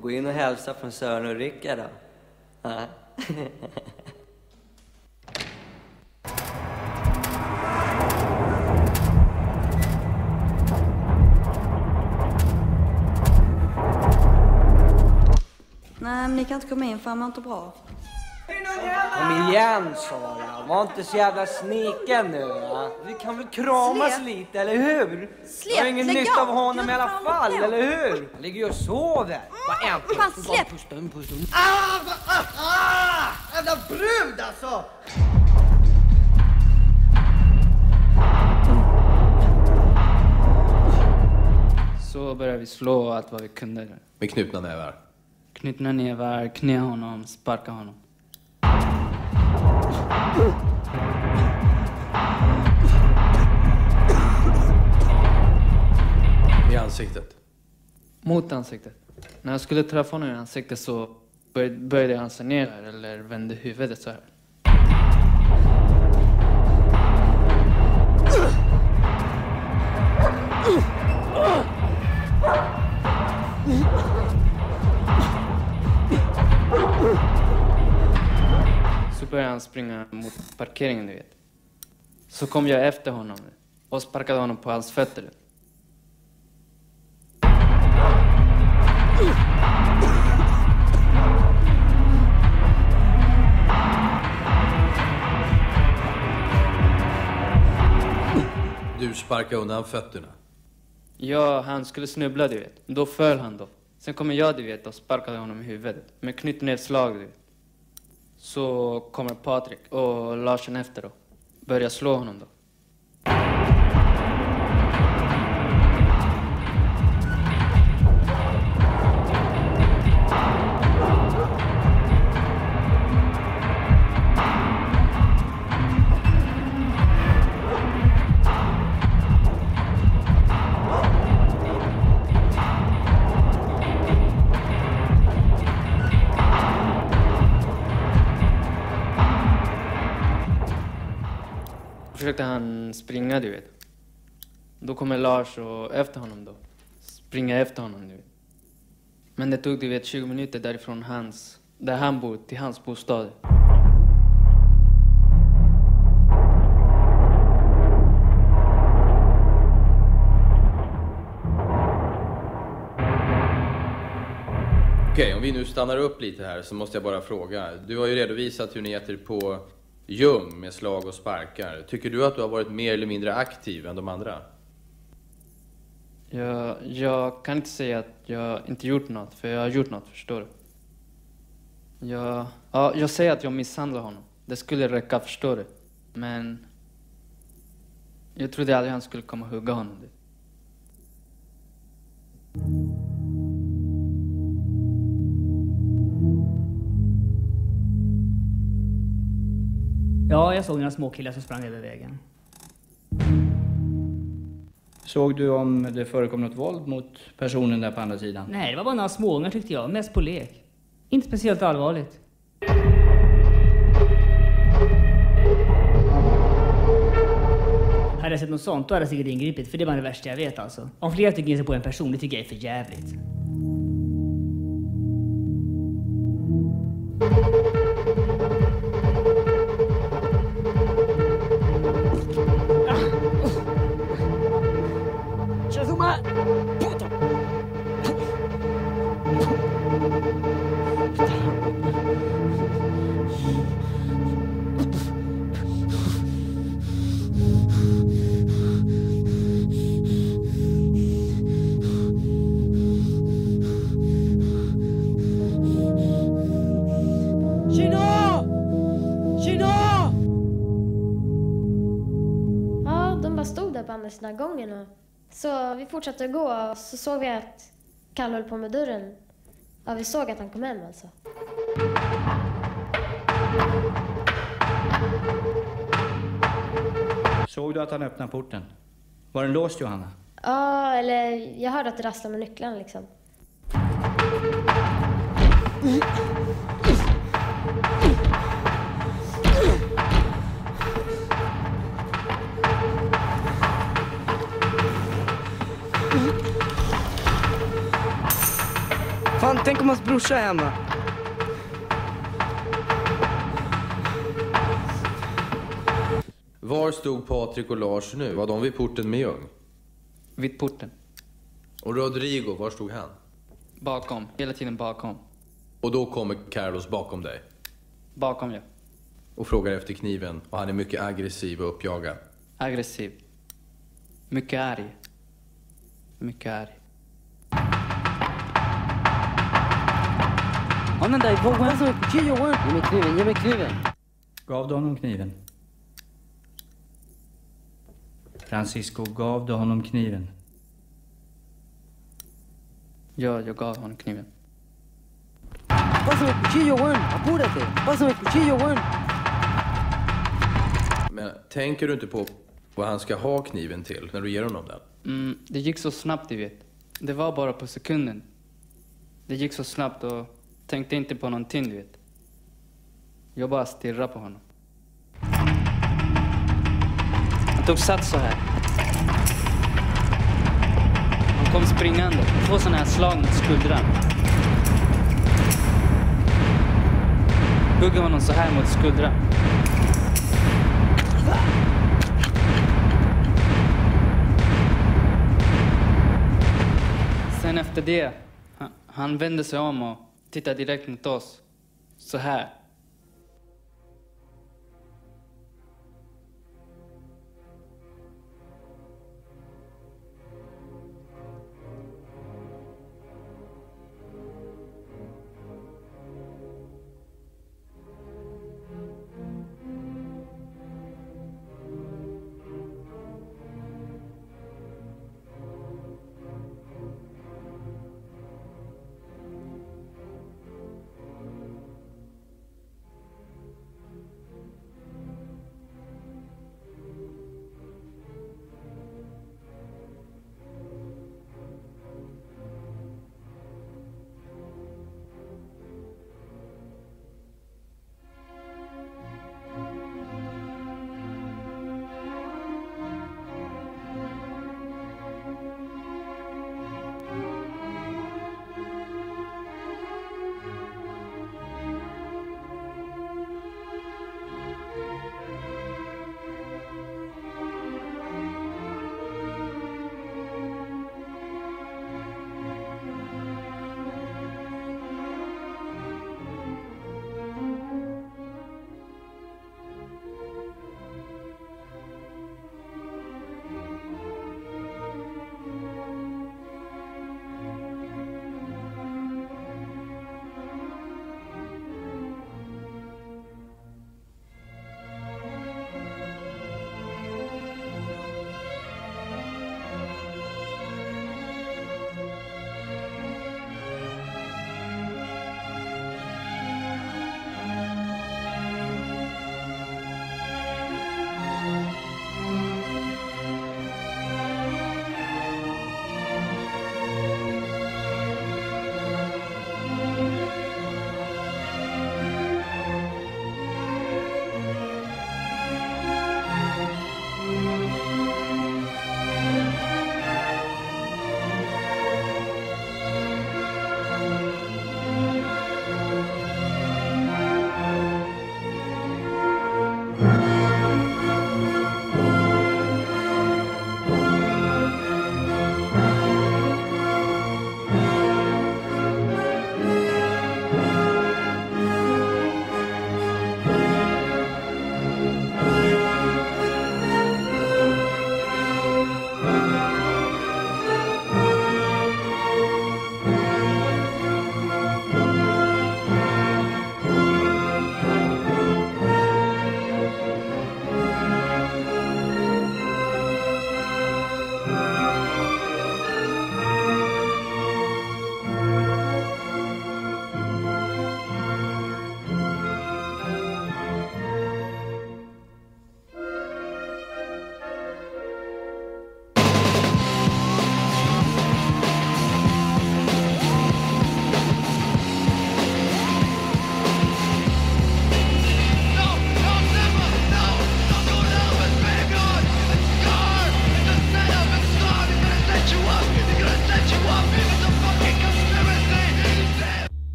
gå in och hälsa från Sören och Rickard då. Ja. Nej, men ni kan inte komma in för han mår inte bra. Kom igen Sara, var inte så jävla sniken nu va? Vi kan väl kramas Släpp. lite, eller hur? Släpp, Jag har ingen nytta av. honom i alla fall, eller hur? Han ligger ju och sover. Fan, Bara pusta. Ah, va, ah, ah! Jävla brud alltså! Så började vi slå allt vad vi kunde. Med knutna nävar. Knutna nävar, knä honom, sparka honom. I ansiktet. Mot ansiktet. När jag skulle träffa honom i ansiktet så började, han se ner här, eller vände huvudet så här. Så började han springa mot parkeringen, du vet. Så kom jag efter honom och sparkade honom på hans fötter. Du sparkar undan fötterna. Ja, han skulle snubbla, du vet. Då föll han då. Sen kommer jag, du vet, och sparkade honom i huvudet. Med knytnävsslag, du vet. Så kommer Patrik och Larsen efter då. Börjar slå honom då. Springa, du vet. Då kommer Lars och efter honom då. Springa efter honom, du vet. Men det tog, du vet, 20 minuter därifrån hans, där han bor, till hans bostad. Okej, om vi nu stannar upp lite här så måste jag bara fråga. Du har ju redovisat hur ni äter på Ljum med slag och sparkar. Tycker du att du har varit mer eller mindre aktiv än de andra? Jag, jag kan inte säga att jag inte gjort något, för jag har gjort något, förstår du? Jag, ja, jag säger att jag misshandlade honom. Det skulle räcka, förstår du? Men... Jag trodde aldrig han skulle komma och hugga honom. Ja, jag såg några små killar som sprang över vägen. Såg du om det förekom något våld mot personen där på andra sidan? Nej, det var bara några småungar tyckte jag. Mest på lek. Inte speciellt allvarligt. Hade jag sett något sånt, då hade jag säkert ingripit. För det var det värsta jag vet alltså. Om flera tycker sig på en person, det tycker jag är för jävligt. Fortsatte att gå och så såg vi att Kalle höll på med dörren. Ja, vi såg att han kom hem alltså. Såg du att han öppnade porten? Var den låst, Johanna? Ja, eller jag hörde att det rasslade med nycklarna liksom. Fan, tänk om hans brorsa är hemma. Var stod Patrik och Lars nu? Var de vid porten med Ljung? Vid porten. Och Rodrigo, var stod han? Bakom. Hela tiden bakom. Och då kommer Carlos bakom dig Bakom ja. och frågar efter kniven och han är mycket aggressiv och uppjagad. Aggressiv. Mycket arg. Mycket arg. Han den där, kuchillo Johan? Ge mig kniven, ge mig kniven. Gav du honom kniven? Francisco, gav du honom kniven? Ja, jag gav honom kniven. Pásame el cuchillo Juan, apúrate. Pásame el cuchillo Juan. Men tänker du inte på vad han ska ha kniven till när du ger honom den? Mm, det gick så snabbt, du vet. Det var bara på sekunden. Det gick så snabbt och tänkte inte på någonting, du vet. Jag bara stirrade på honom. Han tog sats så här. Han kom springande. Två sådana här slag mot skuldran. Hugger honom så här mot skuldran. Sen efter det, han, han vände sig om och Titta direkt mot oss. Så här.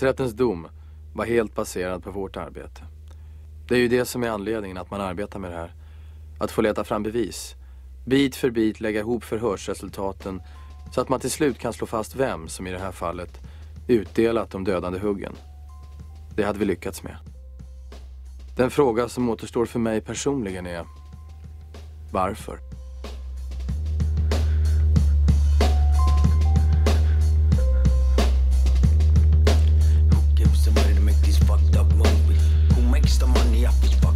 Tingsrättens dom var helt baserad på vårt arbete. Det är ju det som är anledningen att man arbetar med det här. Att få leta fram bevis. Bit för bit lägga ihop förhörsresultaten så att man till slut kan slå fast vem som i det här fallet utdelat de dödande huggen. Det hade vi lyckats med. Den fråga som återstår för mig personligen är varför? the money up.